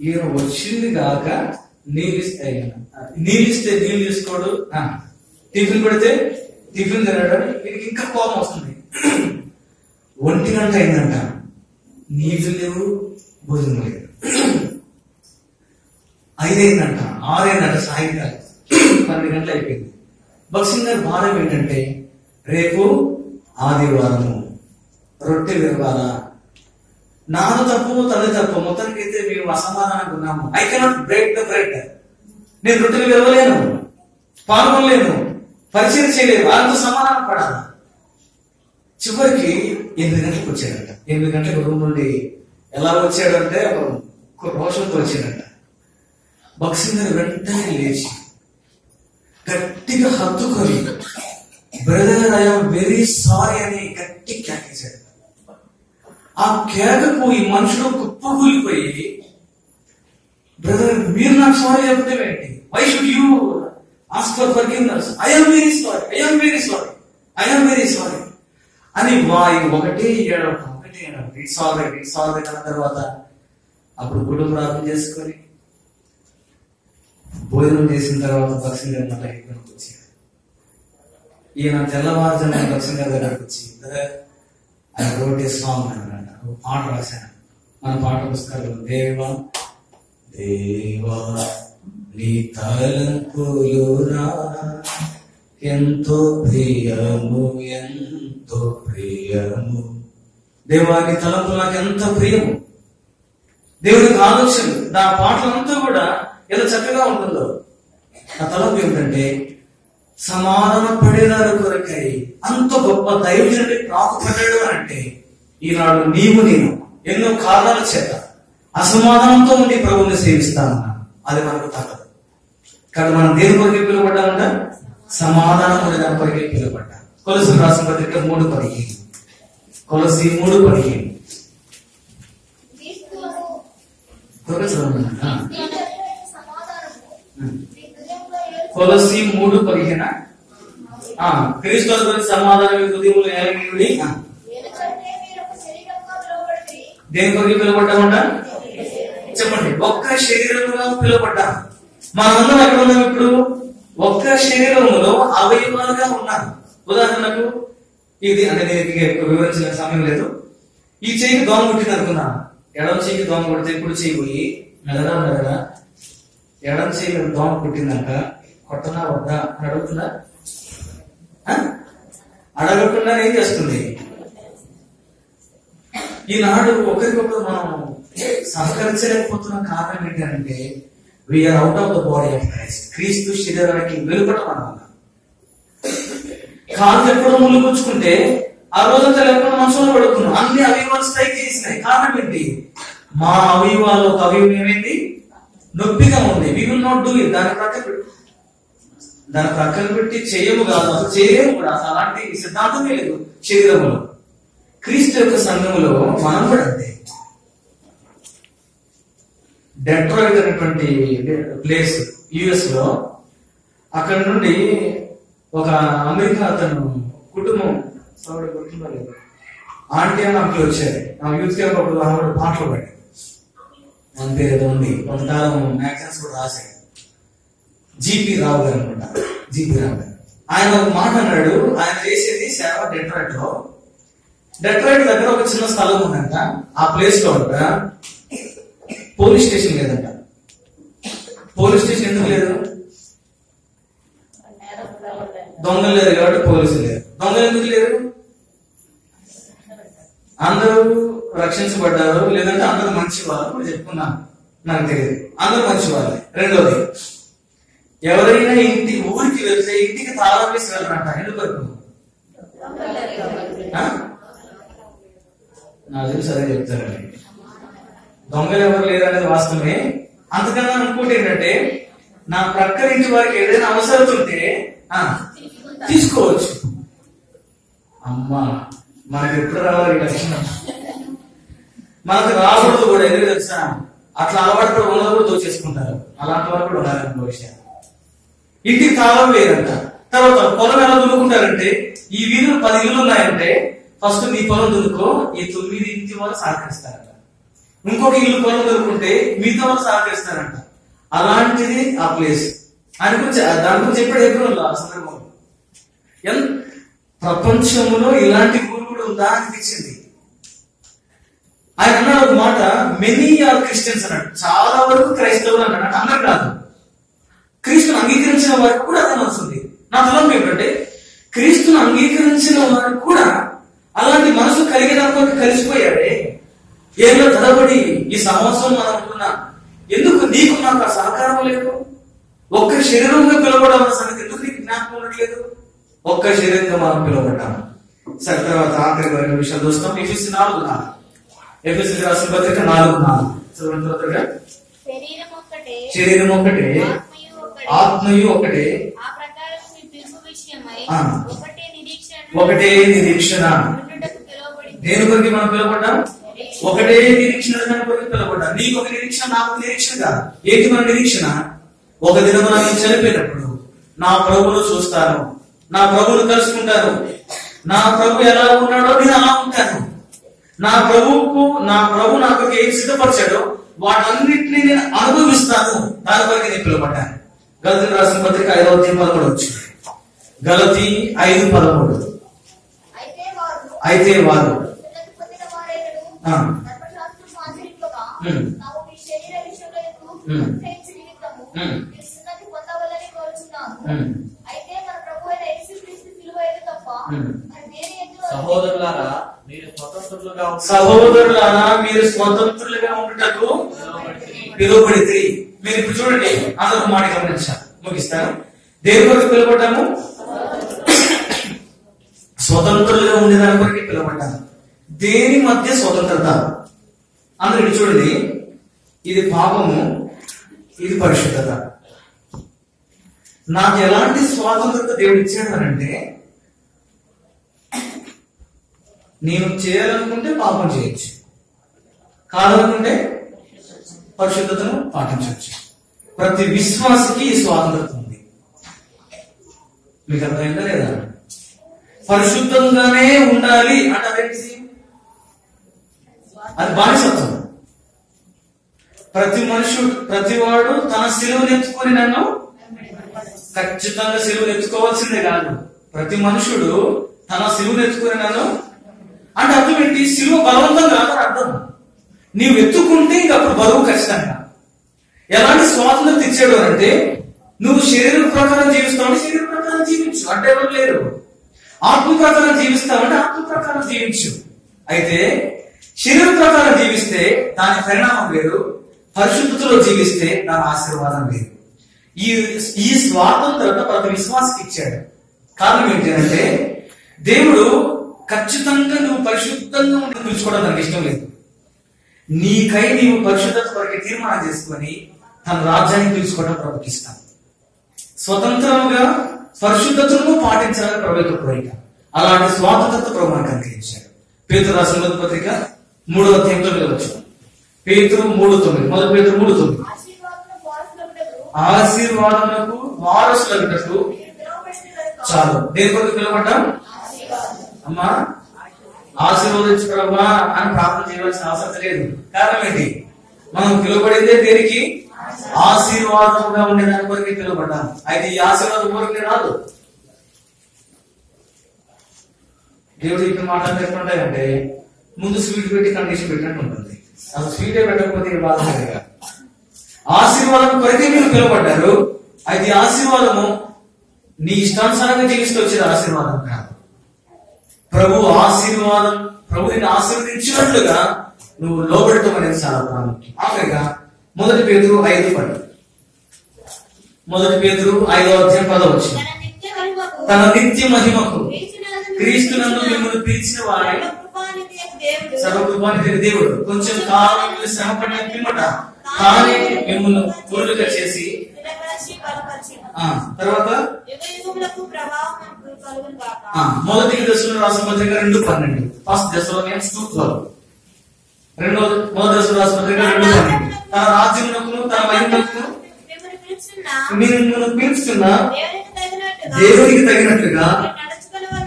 ఈయన వచ్చింది కాక నీళ్ళిస్తే నీళ్ళిస్తే నీళ్ళు నీళ్ళు తీసుకోడు. టిఫిన్ పెడితే టిఫిన్ తినడం వీడికి ఇంకా కోపం వస్తుంది. ఒంటి గంట అయిందంట. నీళ్ళు లేవు భోజనం లేదు. ఐదైందంట ఆరైందంట సాయంకాలం. పన్నెండు గంటలు అయిపోయింది. భక్సింగ్ గారి భారం ఏంటంటే రేపు ఆదివారము రొట్టె విరవాలా నాన్న తప్పు తల్లి తప్పు మొత్తానికి అయితే మేము అసమాధానంగా ఉన్నాము. I cannot break the bread నేను రొట్టెలు విరవలేను పాల్గొనలేను పరిచయం చేయలేను వాళ్ళతో సమాధానం పడాలి. చివరికి ఎనిమిది గంటలకు వచ్చాడంట. ఎనిమిది గంటలకు రూమ్ నుండి ఎలా వచ్చాడంటే ఒక రోషంతో వచ్చాడంట. బక్సింగ్ వెంటనే లేచి గట్టిగా హత్తుకొని బ్రదర్ ఐఎమ్ వెరీ సారీ అని గట్టి క్యాకేశాడు ఆ కేకకు ఈ మనుషులు కుప్పకూలిపోయి బ్రదర్ మీరు నాకు సారీ చెప్తే ఏంటి? Why should you ask for forgiveness I am very sorry I am very sorry I am very sorry అని వాయి ఒకటే ఏడవటం ఒకటే ఏడవటం it's all right it's all right అన్న తర్వాత అప్పుడు కుటుంబ ప్రార్థన చేసుకొని భోజనం చేసిన తర్వాత బక్సింగ్ గారి మళ్ళీ ఇక్కడికి వచ్చి ఈయన తెల్లవారుజామున బక్సింగ్ గారి దగ్గరకు వచ్చి "brother, I wrote a song అనమాట పాట రాశాను. మన పాట పుస్తకాలు దేవా దేవా నీ తలంపులు నా ఎంతో ప్రియము ఎంతో ప్రియము. దేవా నీ తలంపులు నాకు ఎంతో ప్రియము. దేవునికి ఆలోచన నా పాటలంతా కూడా ఎంత చక్కగా ఉంటుందో. నా తలంపు ఏమిటంటే సమాధాన పడేదాని కొరకై అంత గొప్ప దైవజనుడి ప్రాకుపడ్డాడు అంటే ఈనాడు నీవు నేను ఎన్నో కారణాల చేత అసమాధానంతో ఉండి ప్రభుత్వం సేవిస్తాను అది మనకు తగ్గదు కానీ మనం దేని కొరకే పిలువబడ్డామంట? సమాధానం ఉండేదాని కొరకే పిలువబడ్డా. కొలసి రాసిన పత్రిక మూడు పదిహేను. కొలసి మూడు పదిహేను. కొలసి కొలసి మూడు పదిహేన. క్రీస్తు గురించి సమాధానం మీ హృదయములో దేని కొరకు పిలువబడ్డామంట? చెప్పండి. ఒక్క శరీరంలో పిలువబడ్డా. మనమందరం ఎక్కడ ఉన్నాం ఇప్పుడు? ఒక్క శరీరంలో అవయవాలుగా ఉన్నాం. ఉదాహరణకు ఇది అంటే నేను వివరించిన సమయం లేదు. ఈ చేయికి దోమ కొట్టింది అనుకున్నా ఎడమ చేయికి దోమ కొడితే ఇప్పుడు చేయి పోయి మెదడా మెదడా ఎడమ చేయి దోమ కుట్టిందంట. కొట్టనా వద్దా అని అడుగుతుందా అడగకుండా ఏం చేస్తుంది? ఈనాడు ఒకరికొకరు మనం సహకరించలేకపోతున్న కారణం ఏంటంటే we are out of the body of Christ క్రీస్తు శరీరానికి వెలుపట మనం కాళ్ళు ఎప్పుడో ముళ్ళు ఆ రోజంతా లేకుండా మనసులో పడుకున్నాం. అన్ని అవయవాలు స్ట్రైక్ చేసినాయి. కారణం ఏంటి? మా అవయవాలు ఒక అవయవం ఏమైంది? నొప్పిగా ఉంది. We will not do it దాని ప్రకారం దాని ప్రక్కన పెట్టి చేయము కాదు. అసలు చేయలేము కూడా. అసలు అలాంటి సిద్ధాంతమే లేదు శరీరంలో. క్రీస్తు యొక్క సంఘములో మనం కూడా అంతే. డెట్రాయిట్ అనేటువంటి ప్లేస్ యుఎస్లో అక్కడ నుండి ఒక అమెరికా అతను కుటుంబం ఆవిడ ఆంటీ అని అంకుల్ వచ్చారు. ఆ యూత్ క్యాంప్ అప్పుడు ఆవిడ పాటలు పడి మన పేరు ఉంది. కొంతకాలం మ్యాగజైన్స్ కూడా రాశాడు జీపీ రావు గారు అనమాట జీపీ రావు గారు. ఆయన ఒక మాట అన్నాడు ఆయన చేసేది సేవ డెట్రాయిట్లో. డెట్రాయిట్ దగ్గర ఒక చిన్న స్థలం ఉందంట. ఆ ప్లేస్లో అంట. పోలీస్ స్టేషన్ లేదంట. పోలీస్ స్టేషన్ ఎందుకు లేదు? దొంగలు లేరు కాబట్టి పోలీసులు లేరు. దొంగలు ఎందుకు లేరు? అందరూ రక్షించబడ్డారు. లేదంటే అందరూ మంచి వాళ్ళు చెప్పుకున్నాను. నాకు తెలియదు. అందరూ మంచి వాళ్ళే రెండోది ఎవరైనా ఇంటి ఊరికి వెళ్తే ఇంటికి తాళం వేసి వెళ్ళరంట ఎందుకు? నాకు తెలిసి అదే చెప్తారండి దొంగలు ఎవరు లేరు అనేది వాస్తవమే. అంతకన్నా అనుకుంటే ఏంటంటే నా ప్రక్కన ఇంటి వారికి ఏదైనా అవసరం ఉంటే తీసుకోవచ్చు. అమ్మా మనకి ఎప్పుడు రావాలి లక్షణం? మనకు రాకూడదు కూడా ఎందుకు తెలుసా? అట్లా అలవాటు కూడా ఉన్నది కూడా దోచేసుకుంటారు అలాంటి వారు కూడా ఉన్నారు విషయం ఇంటికి తాళం లేదంట. తర్వాత పొలం ఎలా దున్నుకుంటారంటే ఈ వీధులు పది ఇళ్ళు ఉన్నాయంటే ఫస్ట్ నీ పొలం దున్నుకో ఈ తొమ్మిది ఇంటి వాళ్ళు సహకరిస్తారంట. ఇంకొక ఇల్లు పొలం దొరుకుంటే మిగతా వాళ్ళు సహకరిస్తారంట. అలాంటిది ఆ ప్లేస్. ఆయన గురించి దాని గురించి చెప్పాడు ఎప్పుడు ఆ సందర్భంలో? ప్రపంచంలో ఇలాంటి ఊరు కూడా ఉందా అనిపించింది. ఆయన అన్నాడు ఒక మాట మెనీ ఆర్ క్రిస్టియన్స్ అన్నాడు. చాలా వరకు క్రైస్తవులు అన్నాడు. అంటే అందరు కాదు. క్రీస్తును అంగీకరించిన వారికి కూడా అదే మనసు ఉంది. నా తలం ఏమిటంటే క్రీస్తును అంగీకరించిన వారికి కూడా అలాంటి మనసు కలిగిన వారికి కలిసిపోయాడే ఏదో తడబడి ఈ సంవత్సరం మనం ఉంటున్నా. ఎందుకు నీకు నాకు ఆ సహకారం లేదు? ఒక్క శరీరంగా పిలవడం సంగతి ఎందుకు నీకు జ్ఞాపకం ఉండట్లేదు ఒక్క శరీరంగా మనం పిలువబడ్డాము సరే తర్వాత ఆఖరి రెండు విషయాలు చూస్తాం. ఎఫ్ఎస్సి నాలుగు నాలుగు. ఎఫ్ఎస్సి రాసిన పత్రిక నాలుగు నాలుగు. చదవండి త్వరగా. శరీరం ఒక్కటే. శరీరం ఒకటే ఆత్మయు ఒకటే. ఒకటే నిరీక్షణ దేని కొరకు మనం పిలవబడ్డాం? ఒకటే నిరీక్షణ దాని కొరకు పిలవబడ్డాం. నీకు ఒక నిరీక్షణ నాకు నిరీక్షణ కాదు. ఏంటి మన నిరీక్షణ? ఒక దినం నేను చనిపోయినప్పుడు నా ప్రభువును చూస్తాను. నా ప్రభువును కలుసుకుంటాను. నా ప్రభు ఎలా ఉన్నాడో నేను అలా ఉంటాను. నా ప్రభువుకు నా ప్రభు నాకు ఏం సిద్ధపరిచాడో వాటన్నిటిని నేను అనుభవిస్తాను. దాని కొరకు నేను పిలువబడ్డాను. గలతీ రాసిన పత్రిక ఐదవ అధ్యాయం పదమూడు వచ్చింది. గలతి ఐదు పదమూడు అయితే వారు సహోదరులారా మీరు స్వతంత్రులుగా ఉండి సహోదరులారా మీరు స్వతంత్రులుగా ఉండుటకు పిలువబడితే మీరు ఇప్పుడు చూడండి అదొక మాట గమనించాలి ముగిస్తాను. దేని కొరకు పిలువబడ్డాము? స్వతంత్రులుగా ఉండేదాని కొరకు పిలువబడ్డాము. దేని మధ్య స్వతంత్రత? అందరూ చూడండి. ఇది పాపము ఇది పరిశుద్ధత. నాకు ఎలాంటి స్వాతంత్రత దేవుడు ఇచ్చాడనంటే నేను చేయాలనుకుంటే పాపం చేయొచ్చు. కాదనుకుంటే పరిశుద్ధతను పాటించవచ్చు. ప్రతి విశ్వాసకి స్వాతంత్రత ఉంది. మీకు అర్థమైందా లేదా? పరిశుద్ధంగానే ఉండాలి అంట అది బానిసత్వం. ప్రతి మనుషుడు ప్రతి వాడు తన సిలువను ఎత్తుకొని నన్ను ఖచ్చితంగా సిలువను ఎత్తుకోవాల్సిందే కాదు. ప్రతి మనుషుడు తన సిలువను ఎత్తుకొని నన్ను అంటే అర్థం ఏంటి? సిలువ బలవంతం కాదని అర్థం. నీవు ఎత్తుకుంటే ఇంక అప్పుడు బరువు ఖచ్చితంగా. ఎలాంటి స్వాతంత్రం తెచ్చాడు అంటే నువ్వు శరీరం ప్రకారం జీవిస్తావు శరీర ప్రకారం జీవించు. అంటే ఎవరు లేరు. ఆత్మ ప్రకారం జీవిస్తావంటే ఆత్మ ప్రకారం జీవించు. అయితే శరీర ప్రకారం జీవిస్తే దాని పరిణామం వేరు. పరిశుద్ధతలో జీవిస్తే దాని ఆశీర్వాదం లేదు ఈ ఈ స్వాతంత్రత ప్రతి విశ్వాసకి ఇచ్చాడు. కారణం ఏంటంటే దేవుడు ఖచ్చితంగా నువ్వు పరిశుద్ధంగా ఉండి పిలుచుకోవడం నాకు ఇష్టం లేదు. నీకై నీవు పరిశుద్ధత కొరకే తీర్మానం చేసుకొని తన రాజ్యాన్ని పిలుచుకోవడం ప్రవర్తిస్తాను. స్వతంత్రముగా పరిశుద్ధతను పాటించాలని ప్రభు యొక్క కోరిక. అలాంటి స్వాతంత్రత ప్రభు మనకు అనుగ్రహించాడు. పేతురు రాసిన పత్రిక మూడో అధ్యాయం తొమ్మిది వచ్చు పేతురు మూడు తొమ్మిది. మొదటి పేతురు మూడు తొమ్మిది. ఆశీర్వాదములకు కనుక చాలు. దేని కొరకు పిలవటం ఆశీర్వాదం. అమ్మా ఆశీర్వదించు ప్రభా అని ప్రార్థన చేయవలసిన అవసరం లేదు. కారణం ఏంటి? మనం పిలువబడిందే దేనికి? ఆశీర్వాదంగా ఉండే దాని కొరకే పిలువబడ్డాం అయితే ఈ ఆశీర్వాదం కోరికే రాదు. దేవుడు ఇక్కడ మాటలు ఎట్లుంటాయంటే ముందు స్వీట్ పెట్టి కండిషన్ పెట్టినట్టు ఉంటుంది. అసలు స్వీటే పెట్టకపోతే బాధ ఆశీర్వాదం కొరకే మీరు పిలువబడ్డారు. అయితే ఈ ఆశీర్వాదము నీ ఇష్టానుసారంగా జీవిస్తూ వచ్చేది ఆశీర్వాదం కాదు. ప్రభు ఆశీర్వాదం ప్రభు నిన్ను ఆశీర్వదించినట్లుగా నువ్వు లోబడటం అనేది చాలా ప్రాముఖ్యం. ఆఖరిగా మొదటి పేదరు ఐదు పది. మొదటి పేదరు ఐదో అధ్యాయం పదవచ్చు తన నిత్య మహిమకు తన నిత్య మహిమకు క్రీస్తునందు మిమ్మల్ని పిలిచిన వాడే సర్వకృపానికి దేవుడు. కొంచెం కాలం శ్రమ పడిన పిమ్మట తానే మిమ్మల్ని పూర్లుగా చేసి తర్వాత? మొదటి దశలో రాసిన పత్రిక రెండు పన్నెండు. ఫస్ట్ దశలో టూ ట్వెల్వ్ రెండో మొదటి దశలో రాసిన పత్రిక రెండు పన్నెండు. తన రాజ్యమునకును తన మహిమకును మిమ్మల్ని పిలుస్తున్న దేవునికి దేవునికి తగినట్లుగా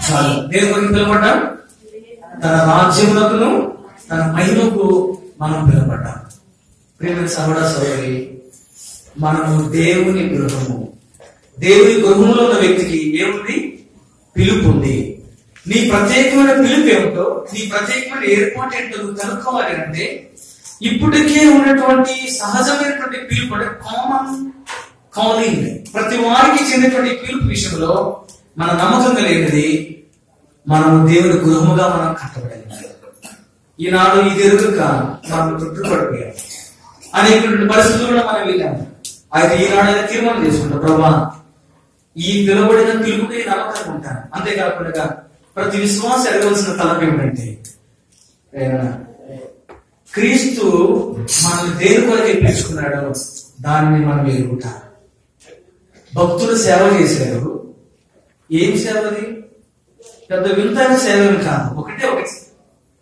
చాలు. దేని కొరకు పిలవబడ్డాం తన రాజ్యమునకును తన మహిమకు మనం పిలవబడ్డాం. ప్రేమ సహోడ సోదరి మనము దేవుని గృహము. దేవుని గృహంలో ఉన్న వ్యక్తికి ఏముంది? పిలుపు ఉంది నీ ప్రత్యేకమైన పిలుపు ఏమిటో నీ ప్రత్యేకమైన ఏర్పాటు ఏంటో నువ్వు కనుక్కోవాలి అంటే ఇప్పటికే ఉన్నటువంటి సహజమైనటువంటి పిలుపు అంటే కామన్ కాలింగ్ ప్రతి వారికి చెందినటువంటి పిలుపు విషయంలో మన నమ్మకం కలిగినది మనము దేవుని గృహముగా మనం కట్టబడాలి ఈనాడు ఇది ఎదురుగా మనం చుట్టుపడిపోయాం. అనేటువంటి పరిస్థితుల్లో మనం వెళ్ళాము అయితే ఈనాడు తీర్మానం చేసుకుంటా ప్రభా ఈ పిలువబడిన పిలుపుకి నమ్మకంగా ఉంటాను. అంతేకాకుండా ప్రతి విశ్వాస ఎడవలసిన తలం ఏమిటంటే క్రీస్తు మనల్ని దేని కొరకు పిలుచుకున్నాడో దాన్ని మనం ఎరుగుతాం. భక్తులు సేవ చేశారు. ఏం సేవ అది? పెద్ద వింతైన సేవ కాదు. ఒకటే ఒక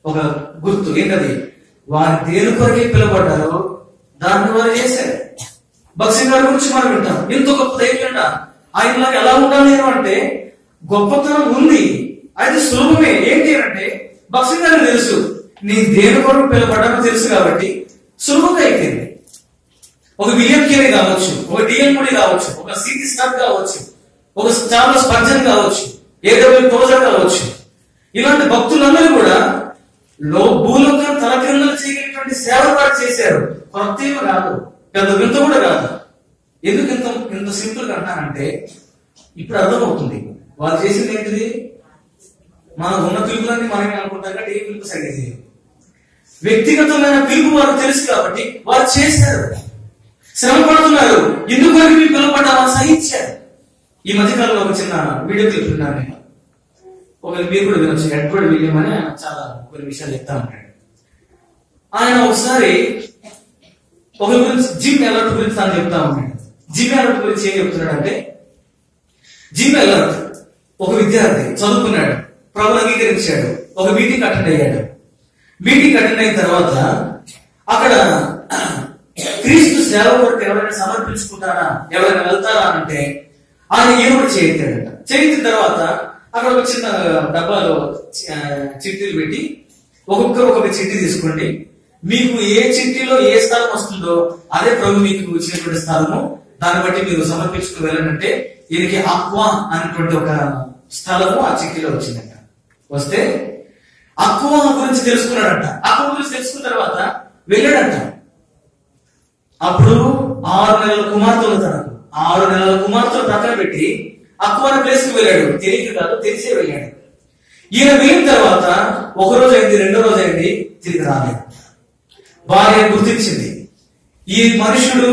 ఒక గుర్తు. ఏంటది? వారి దేని కొరకే పిలువబడ్డారో దాన్ని వారు చేశారు భక్సింగ్ గారి గురించి మనం వింటాం. ఎంతో గొప్ప ధైర్యం ఆయనలాగా ఎలా ఉండాలి నేను అంటే గొప్పతనం ఉంది. అది సులభమే. ఏంటి అంటే భక్సింగ్ గారికి తెలుసు. నీ దేని కొరకు పిలువబడ్డానో తెలుసు కాబట్టి సులభంగా అయిపోయింది. ఒక విలియం కావచ్చు ఒక డిఎన్ కావచ్చు ఒక సిటీ స్టార్ కావచ్చు ఒక చాలా స్పర్జన్ కావచ్చు ఏడబ్ల్యూ టోజర్ కావచ్చు. ఇలాంటి భక్తులందరూ కూడా లో భూలోకం తలక్రిందలు చేయగలిగినటువంటి సేవ కూడా చేశారు. కొత్త ఏమీ కాదు పెద్ద వింత కూడా కాదు. ఎందుకు ఇంత ఇంత సింపుల్గా అంటానంటే ఇప్పుడు అర్థమవుతుంది. వాళ్ళు చేసింది ఏంటిది? మన ఉన్న పిలుపులన్నీ మనమే అనుకుంటాం కాబట్టి ఏ పిలుపు సరిగ్గా చేయాలి వ్యక్తిగతమైన పిలుపు వారు తెలుసు కాబట్టి వారు చేశారు. శ్రమ పడుతున్నారు. ఎందుకు అని మీరు పిలువబడ్డామని సహించారు? ఈ మధ్యకాలంలో ఒక చిన్న వీడియో క్లిప్ విన్నాను నేను. ఒక మీరు కూడా వినొచ్చు ఎడ్వర్డ్ విలియం అని చాలా కొన్ని విషయాలు చెప్తా ఉంటాడు. ఆయన ఒకసారి ఒకరి గురించి జిమ్ అలర్ట్ గురించి తను చెప్తా ఉన్నాడు జిమ్ అలర్ట్ గురించి ఏం చెప్తున్నాడంటే జిమ్ అలర్ట్ ఒక విద్యార్థి చదువుకున్నాడు ప్రభుని అంగీకరించాడు ఒక మీటింగ్ అటెండ్ అయ్యాడు. మీటింగ్ అటెండ్ అయిన తర్వాత అక్కడ క్రీస్తు సేవ కొరకు ఎవరైనా సమర్పించుకుంటారా ఎవరైనా వెళ్తారా అంటే ఆయన ఏమో చేయతాడంట చేయించిన తర్వాత అక్కడ ఒక చిన్న డబ్బాలో చిట్టీలు పెట్టి ఒక్కొక్కరు ఒక్కొక్క చిట్టి తీసుకోండి. మీకు ఏ చిట్టిలో ఏ స్థలం వస్తుందో అదే ప్రభు మీకు ఇచ్చినటువంటి స్థలము. దాన్ని బట్టి మీరు సమర్పించుకుని వెళ్ళాలంటే దీనికి అక్వా అనేటువంటి ఒక స్థలము ఆ చిట్టిలో వచ్చిందంట. వస్తే అక్వా గురించి తెలుసుకున్నాడంట. అక్వా గురించి తెలుసుకున్న తర్వాత వెళ్ళాడంట. అప్పుడు ఆరు నెలల కుమార్తెలు తనకు ఆరు నెలల కుమార్తెలు పక్కన పెట్టి అక్వా ప్లేస్కి వెళ్ళాడు. తెలియక కాదు తెలిసే వెళ్ళాడు. ఈయన వెళ్ళిన తర్వాత ఒక రోజు అయింది రెండో రోజు అయింది తిరిగి రాలేదు. భార్య గుర్తించింది. ఈ మనుషుడు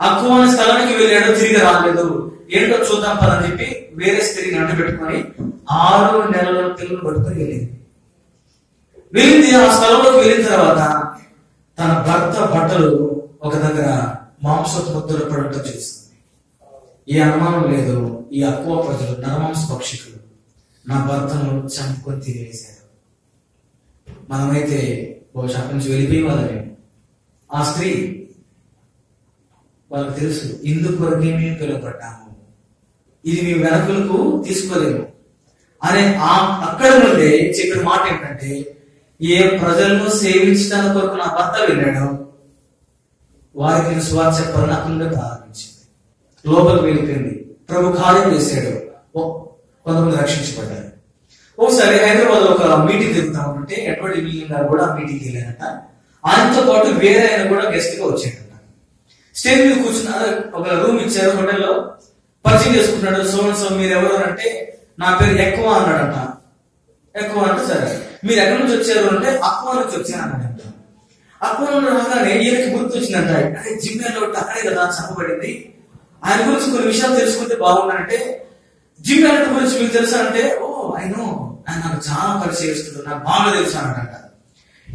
అక్కువ స్థలానికి వెళ్ళాడు తిరిగి రాలేదు. ఏంటో చూద్దాం పదని చెప్పి వేరే స్త్రీని అంట పెట్టుకొని ఆరు నెలల పిల్లలు పట్టుకొని వెళ్ళింది. వెళ్ళింది ఆ స్థలంలోకి వెళ్ళిన తర్వాత తన భర్త బట్టలు ఒక దగ్గర మాంసపు ముద్దలు పడటం చేస్తుంది ఈ అనుమానం లేదు ఈ అక్కువ ప్రజలు నరమాంస పక్షికులు. నా భర్తను చంపుకొని తినేశారు. మనమైతే బహుశా అక్కడి నుంచి వెళ్ళిపోయి వాళ్ళని ఆ స్త్రీ వాళ్ళకి తెలుసు ఇందుకు వరకే మేము పిలువబడ్డాము. ఇది మీ వెనకులకు తీసుకోలేము. అనే ఆ అక్కడ నుండే చెప్పిన మాట ఏంటంటే ఏ ప్రజలను సేవించడానికి కొరకు నా భర్త వెళ్ళాడు వారికి నేను సువార్త చెప్పాలని అక్కడ ప్రారంభించింది. లోపలికి వెళ్ళిపోయింది. ప్రభు కార్యం చేశాడు. కొంతమంది రక్షించబడ్డారు. ఒకసారి హైదరాబాద్ ఒక మీటింగ్ జరుగుతా ఉంటే ఎటువంటి విలియం గారు కూడా మీటింగ్ వెళ్ళారంట. ఆయనతో పాటు వేరే ఆయన కూడా గెస్ట్గా వచ్చాడంట స్టేజ్ మీద కూర్చున్న ఒక రూమ్ ఇచ్చారు హోటల్లో. పరిచయం చేసుకుంటున్నాడు సోమన్ సో మీరు ఎవరు అంటే నా పేరు ఎక్కువ అన్నాడంట. ఎక్కువ అంటే సరే. మీరు ఎక్కడి నుంచి వచ్చారు? అంటే అక్కువ నుంచి వచ్చాను అన్నాడంట. అక్కువ నుండి రాగానే ఈయనకి గుర్తు వచ్చిందంట అరే జిమ్ ఒకటి అక్కడే కదా చంపబడింది. ఆయన గురించి కొన్ని విషయాలు తెలుసుకుంటే బాగుందంటే జిమ్ అన్నట్టు గురించి మీకు తెలుసా? అంటే ఓ ఆయన నాకు చాలా పరిచయస్తుడు నాకు బాగా తెలుసు అన్నాడంట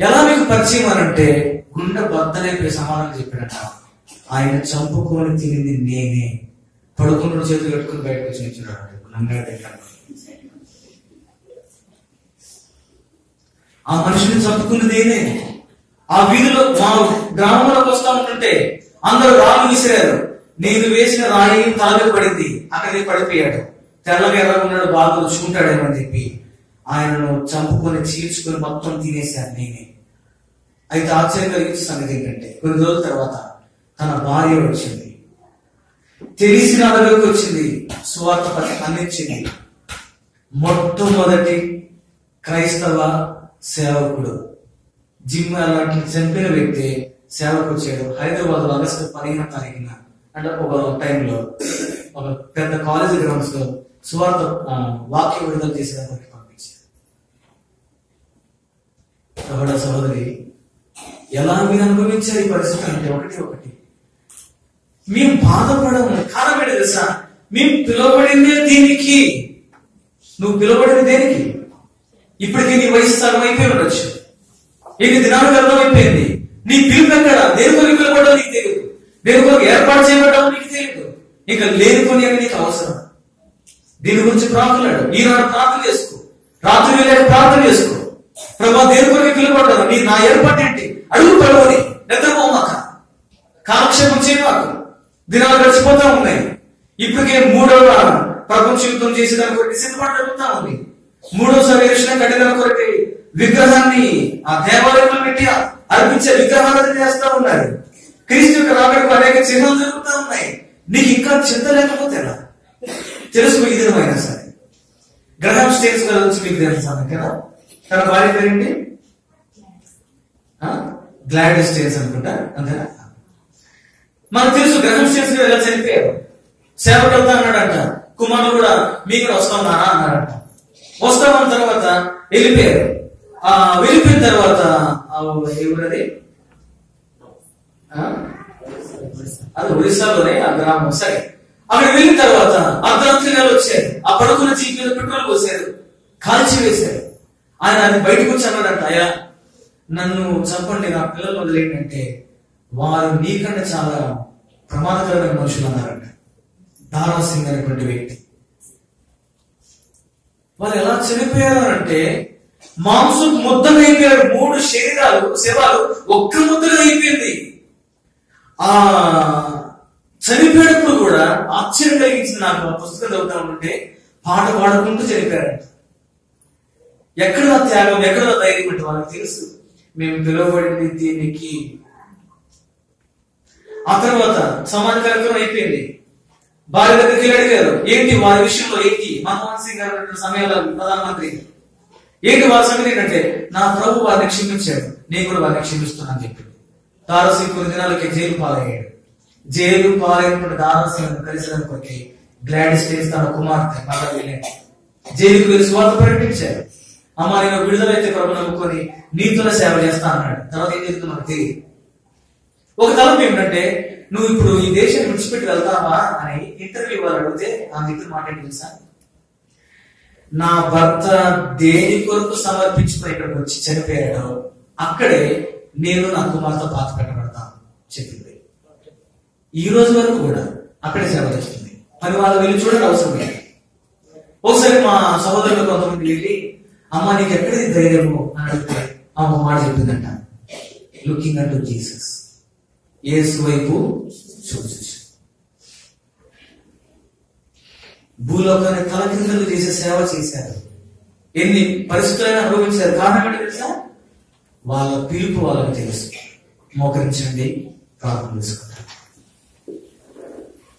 ఎలా మీకు పరిచయం అని అంటే గుండె బద్దలైపోయి సమాధానం చెప్పాడట. ఆయన చంపుకొని తినింది నేనే. పడుకున్న చేతులు కట్టుకుని బయటకు వచ్చి నిల్చున్నాడు నంగాడు ఆ మనిషిని చంపుకున్నదేనే ఆ వీధిలో మా గ్రామంలోకి వస్తా ఉంటుంటే అందరూ రాళ్ళు విసిరారు. నేను వేసిన రాయి తల మీద పడింది. అక్కడ పడిపోయాడు. తెల్లగా ఎలా ఉన్నాడు బాగా చూంటాడేమని చెప్పి ఆయనను చంపుకొని చీల్చుకొని మొత్తం తినేశాను నేనే. అయితే ఆశ్చర్యం కలిగించే సంగతి ఏంటంటే కొన్ని రోజుల తర్వాత తన భార్య వచ్చింది. తెలిసిన అడవికి వచ్చింది. సువార్త పత్రిక అందించింది. మొట్టమొదటి క్రైస్తవ సేవకుడు. జిమ్ అలాంటి చంపిన వ్యక్తి సేవకు వచ్చాడు. హైదరాబాద్లో ఆగస్టు పదిహేను తారీఖున. అంటే ఒక టైంలో ఒక పెద్ద కాలేజ్ గ్రౌండ్స్లో సువార్త ఆ, వాక్య విడుదల చేసేదానికి పంపించారు. సహోదర సహోదరి ఎలా మీరు అనుభవించారు ఈ పరిస్థితి అంటే ఒకటి ఒకటి. మేము బాధపడము కారణం ఏంటి తెలుసా? మేము పిలువబడిందే దీనికి. నువ్వు పిలువబడింది దేనికి? ఇప్పటికీ నీ వయసు సగం అయిపోయి ఉండొచ్చు. ఎన్ని దినాలకు అర్థమైపోయింది నీ పిలుపు ఎక్కడ? దేని కొరకు పిలవడం నీకు తెలియదు దేని కొరకు ఏర్పాటు చేయబడ్డావు నీకు తెలియదు ఇక లేనికొని అవి నీకు అవసరం. దీని గురించి ప్రార్థనలాడు ఈనాడు ప్రార్థన చేసుకో. రాత్రి లేక ప్రార్థన చేసుకో. ప్రభా దేని కొరకు పిలువబడ్డావు నీ నా ఏర్పాటు ఏంటి? అడుగు పడవని నిద్రపోమాక. కాలక్షేపం చేయమాకు. దినాలు గడిచిపోతా ఉన్నాయి. ఇప్పటికే మూడవ ప్రపంచ యుద్ధం చేసేదాని కొరకు సిద్ధపడి ఉంది. మూడోసారి వేసిన కఠిన కొరకు విగ్రహాన్ని ఆ దేవాలయంలో పెట్టి అర్పించే విగ్రహాలను చేస్తా ఉన్నారు. క్రీస్తు యొక్క రాకడకు అనేక చిహ్నాలు జరుగుతా ఉన్నాయి. నీకు ఇంకా చింత లేకపోతే తెలుసు మీకు దినమైనా సరే. గ్రహం స్టేట్స్ గురించి మీకు తెలుసా కదా? తన భార్య పేరేంటి? గ్లాడ్ స్టేట్స్ అనుకుంటా అంతేనా? మనకు తెలుసు గ్రహం స్టేట్స్ ఎలా చనిపోయారు? సేవకు వెళ్తా అన్నాడంట. కుమారుడు కూడా మీకు కూడా వస్తామన్నారా అన్నాడంట. వస్తామన్న తర్వాత వెళ్ళిపోయారు. ఆ వెళ్ళిపోయిన తర్వాత ఆ ఎవరది అది ఒడిశాలోనే ఆ గ్రామం. సరే. అక్కడ వెళ్ళిన తర్వాత అర్ధరాత్రి నెల వచ్చారు ఆ పడుకున్న చీప్ మీద పెట్రోల్ పోసారు కాల్చి వేశారు. ఆయన ఆయన బయటకు వచ్చి అన్నాడంట అయ్యా నన్ను చంపండి నా పిల్లలు వదిలేంటంటే వారు నీకన్నా చాలా ప్రమాదకరమైన మనుషులు అన్నారంట. దారా సింగ్ అనేటువంటి వ్యక్తి. వారు ఎలా చనిపోయారు అంటే మాంసం ముద్దగా అయిపోయారు మూడు శరీరాలు శవాలు ఒక్క ముద్దగా అయిపోయింది. ఆ చనిపోయేటప్పుడు కూడా ఆశ్చర్యం కలిగించిన నాకు. ఆ పుస్తకం చదువుతా ఉంటే పాట పాడుకుంటూ చనిపోయారంట ఎక్కడ నా త్యాగం ఎక్కడ నా ధైర్యం అంటే వాళ్ళకి తెలుసు. మేము పిలువబడింది దీనికి. ఆ తర్వాత సమాజ కార్యక్రమం అయిపోయింది. భార్య దగ్గరికి వెళ్ళి అడిగారు ఏంటి వారి విషయంలో ఏంటి? మన్మోహన్ సింగ్ గారు సమయంలో ప్రధానమంత్రి ఏంటి వారి సంగతి ఏంటంటే నా ప్రభు వారిని క్షమించాడు. నేను కూడా వారిని క్షమిస్తున్నాను చెప్పింది దారసింగ్ కొన్ని దినాలకి జైలు పాలయ్యాడు. జైలు పాలైనటువంటి దారసింగ్ కలిసిన కొరికి గ్లాడ్ స్టేజ్ తన కుమార్తె మళ్ళా వెళ్ళింది. జైలుకు వెళ్ళి స్వార్థ ప్రకటించారు. అమ్మ నేను విడుదలైతే ప్రభు నమ్ముకొని నీతుల సేవ చేస్తా అన్నాడు. తర్వాత ఏం జరిగిందో మనకు? తెలియదు ఒక తలంపు ఏమిటంటే నువ్వు ఇప్పుడు ఈ దేశం విడిచిపెట్టి వెళ్తావా అని ఇంటర్వ్యూ వాళ్ళు అడిగితే ఆ మిత్రుడు మాట్లాడి తెలుసా? నా భర్త దేని కొరకు సమర్పించుకుని ఇక్కడికి వచ్చి చనిపోయాడో అక్కడే నేను నా కుమార్తె పాత పెట్టబడతాను చెప్పింది. ఈ రోజు వరకు కూడా అక్కడే సేవ చేస్తుంది. మరి వాళ్ళు వెళ్ళి చూడడం అవసరం లేదు. ఒకసారి మా సహోదరులు కొంతమంది వెళ్ళి అమ్మ నీకు ఎక్కడిది ధైర్యము? అని అడిగితే అమ్మ మాట చెప్తుందంట లుకింగ్ అంటు జీసస్ ఏసు వైపు చూచు భూలోకాన్ని తలకిందలు చేసే సేవ చేశారు. ఎన్ని పరిస్థితులైనా అనుభవించారు? కారణం ఏంటి తెలుసా? వాళ్ళ పిలుపు వాళ్ళకి తెలుసు. మోకరించండి ప్రార్థన చేసుకుంటారు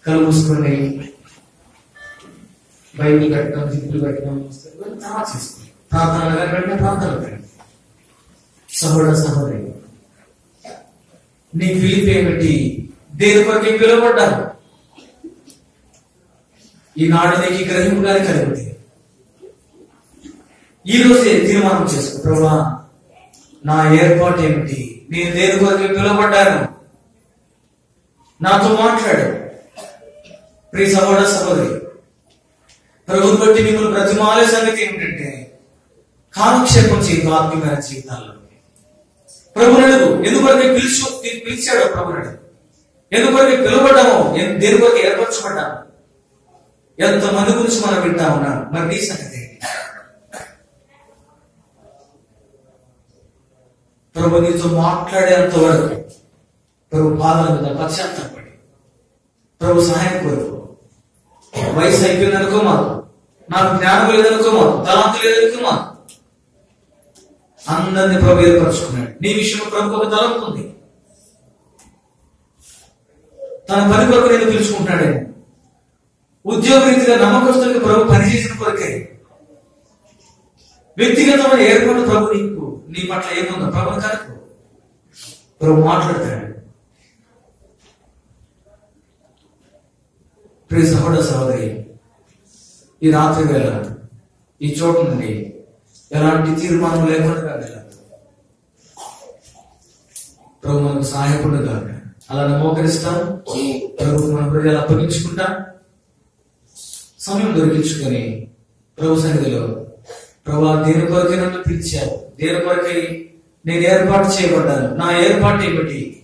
కళ్ళు బైబిల్ కట్టడం జిప్పులు కట్టడం తర్వాత చేసుకోండి ప్రార్థన వెంటనే ప్రార్థన పెట్టండి సహోదర సహోదరి నీ పిలిపి ఏమిటి దేని కొరకు పిలువబడ్డారు? ఈనాడు నీకు ఈ గ్రహింపు కానీ కలిగింది ఈ రోజే తీర్మానం చేసుకో. ప్రభా నా ఏర్పాటు ఏమిటి? నేను దేని కొరకు పిలువబడ్డాను? నాతో మాట్లాడాను ప్రియ సహోదర సహోదరి ప్రభుని బట్టి మిమ్మల్ని ప్రతిమాలే సంగతి ఏమిటంటే కాలక్షేపం చేయదు ఆత్మీయమైన జీవితాల్లో. ప్రభునడు ఎందుకొరకే పిలిచి పిలిచాడో ప్రభునడు ఎందుకొరకే పిలువడము ఎన్- దేని కొరకు ఏర్పరచబడ్డాము? ఎంతమంది గురించి మనం వింటా ఉన్నాం? మరి నీ సంగతి ప్రభు నీతో మాట్లాడేంత వరకు ప్రభు బాధల మీద పశ్చాత్తాపడి ప్రభు సహాయం కోరు వయసు అయిపోయింది అనుకో నాకు జ్ఞానం లేదనుకో తలాంత తలాంతి లేదనుకో అందరిని ప్రభు ఏర్పరచుకున్నాడు. నీ విషయంలో ప్రభు ఒక తలంపు ఉంది. తన పని కొరకు నేను పిలుచుకుంటున్నాడేమో ఉద్యోగ రీతిగా నమ్మకస్తులకు ప్రభు పనిచేసిన కొరకే. వ్యక్తిగతమైన ఏర్పాటు ప్రభు నీకు నీ పట్ల ఏముందో ప్రభు కనుక ప్రభు మాట్లాడతాడు. ప్రియ సహోదర సహోదరి ఈ రాత్రి వేళ ఈ చోటు నుండి ఎలాంటి తీర్మానం లేకుండా ప్రభు మనకు సహాయపడుగా. అలా మోకరిస్తాం ప్రభు మన హృదయాలు అప్పగించుకుంటాం. సమయం దొరికించుకొని ప్రభు సన్నిధిలో ప్రభు దేని కొరకే నన్ను పిలిచావు? దేని కొరకే నేను ఏర్పాటు చేయబడ్డాను? నా ఏర్పాటు ఏమిటి?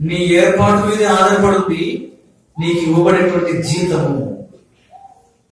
నీ ఏర్పాటు మీద ఆధారపడి నీకు ఇవ్వబడేటువంటి జీతము.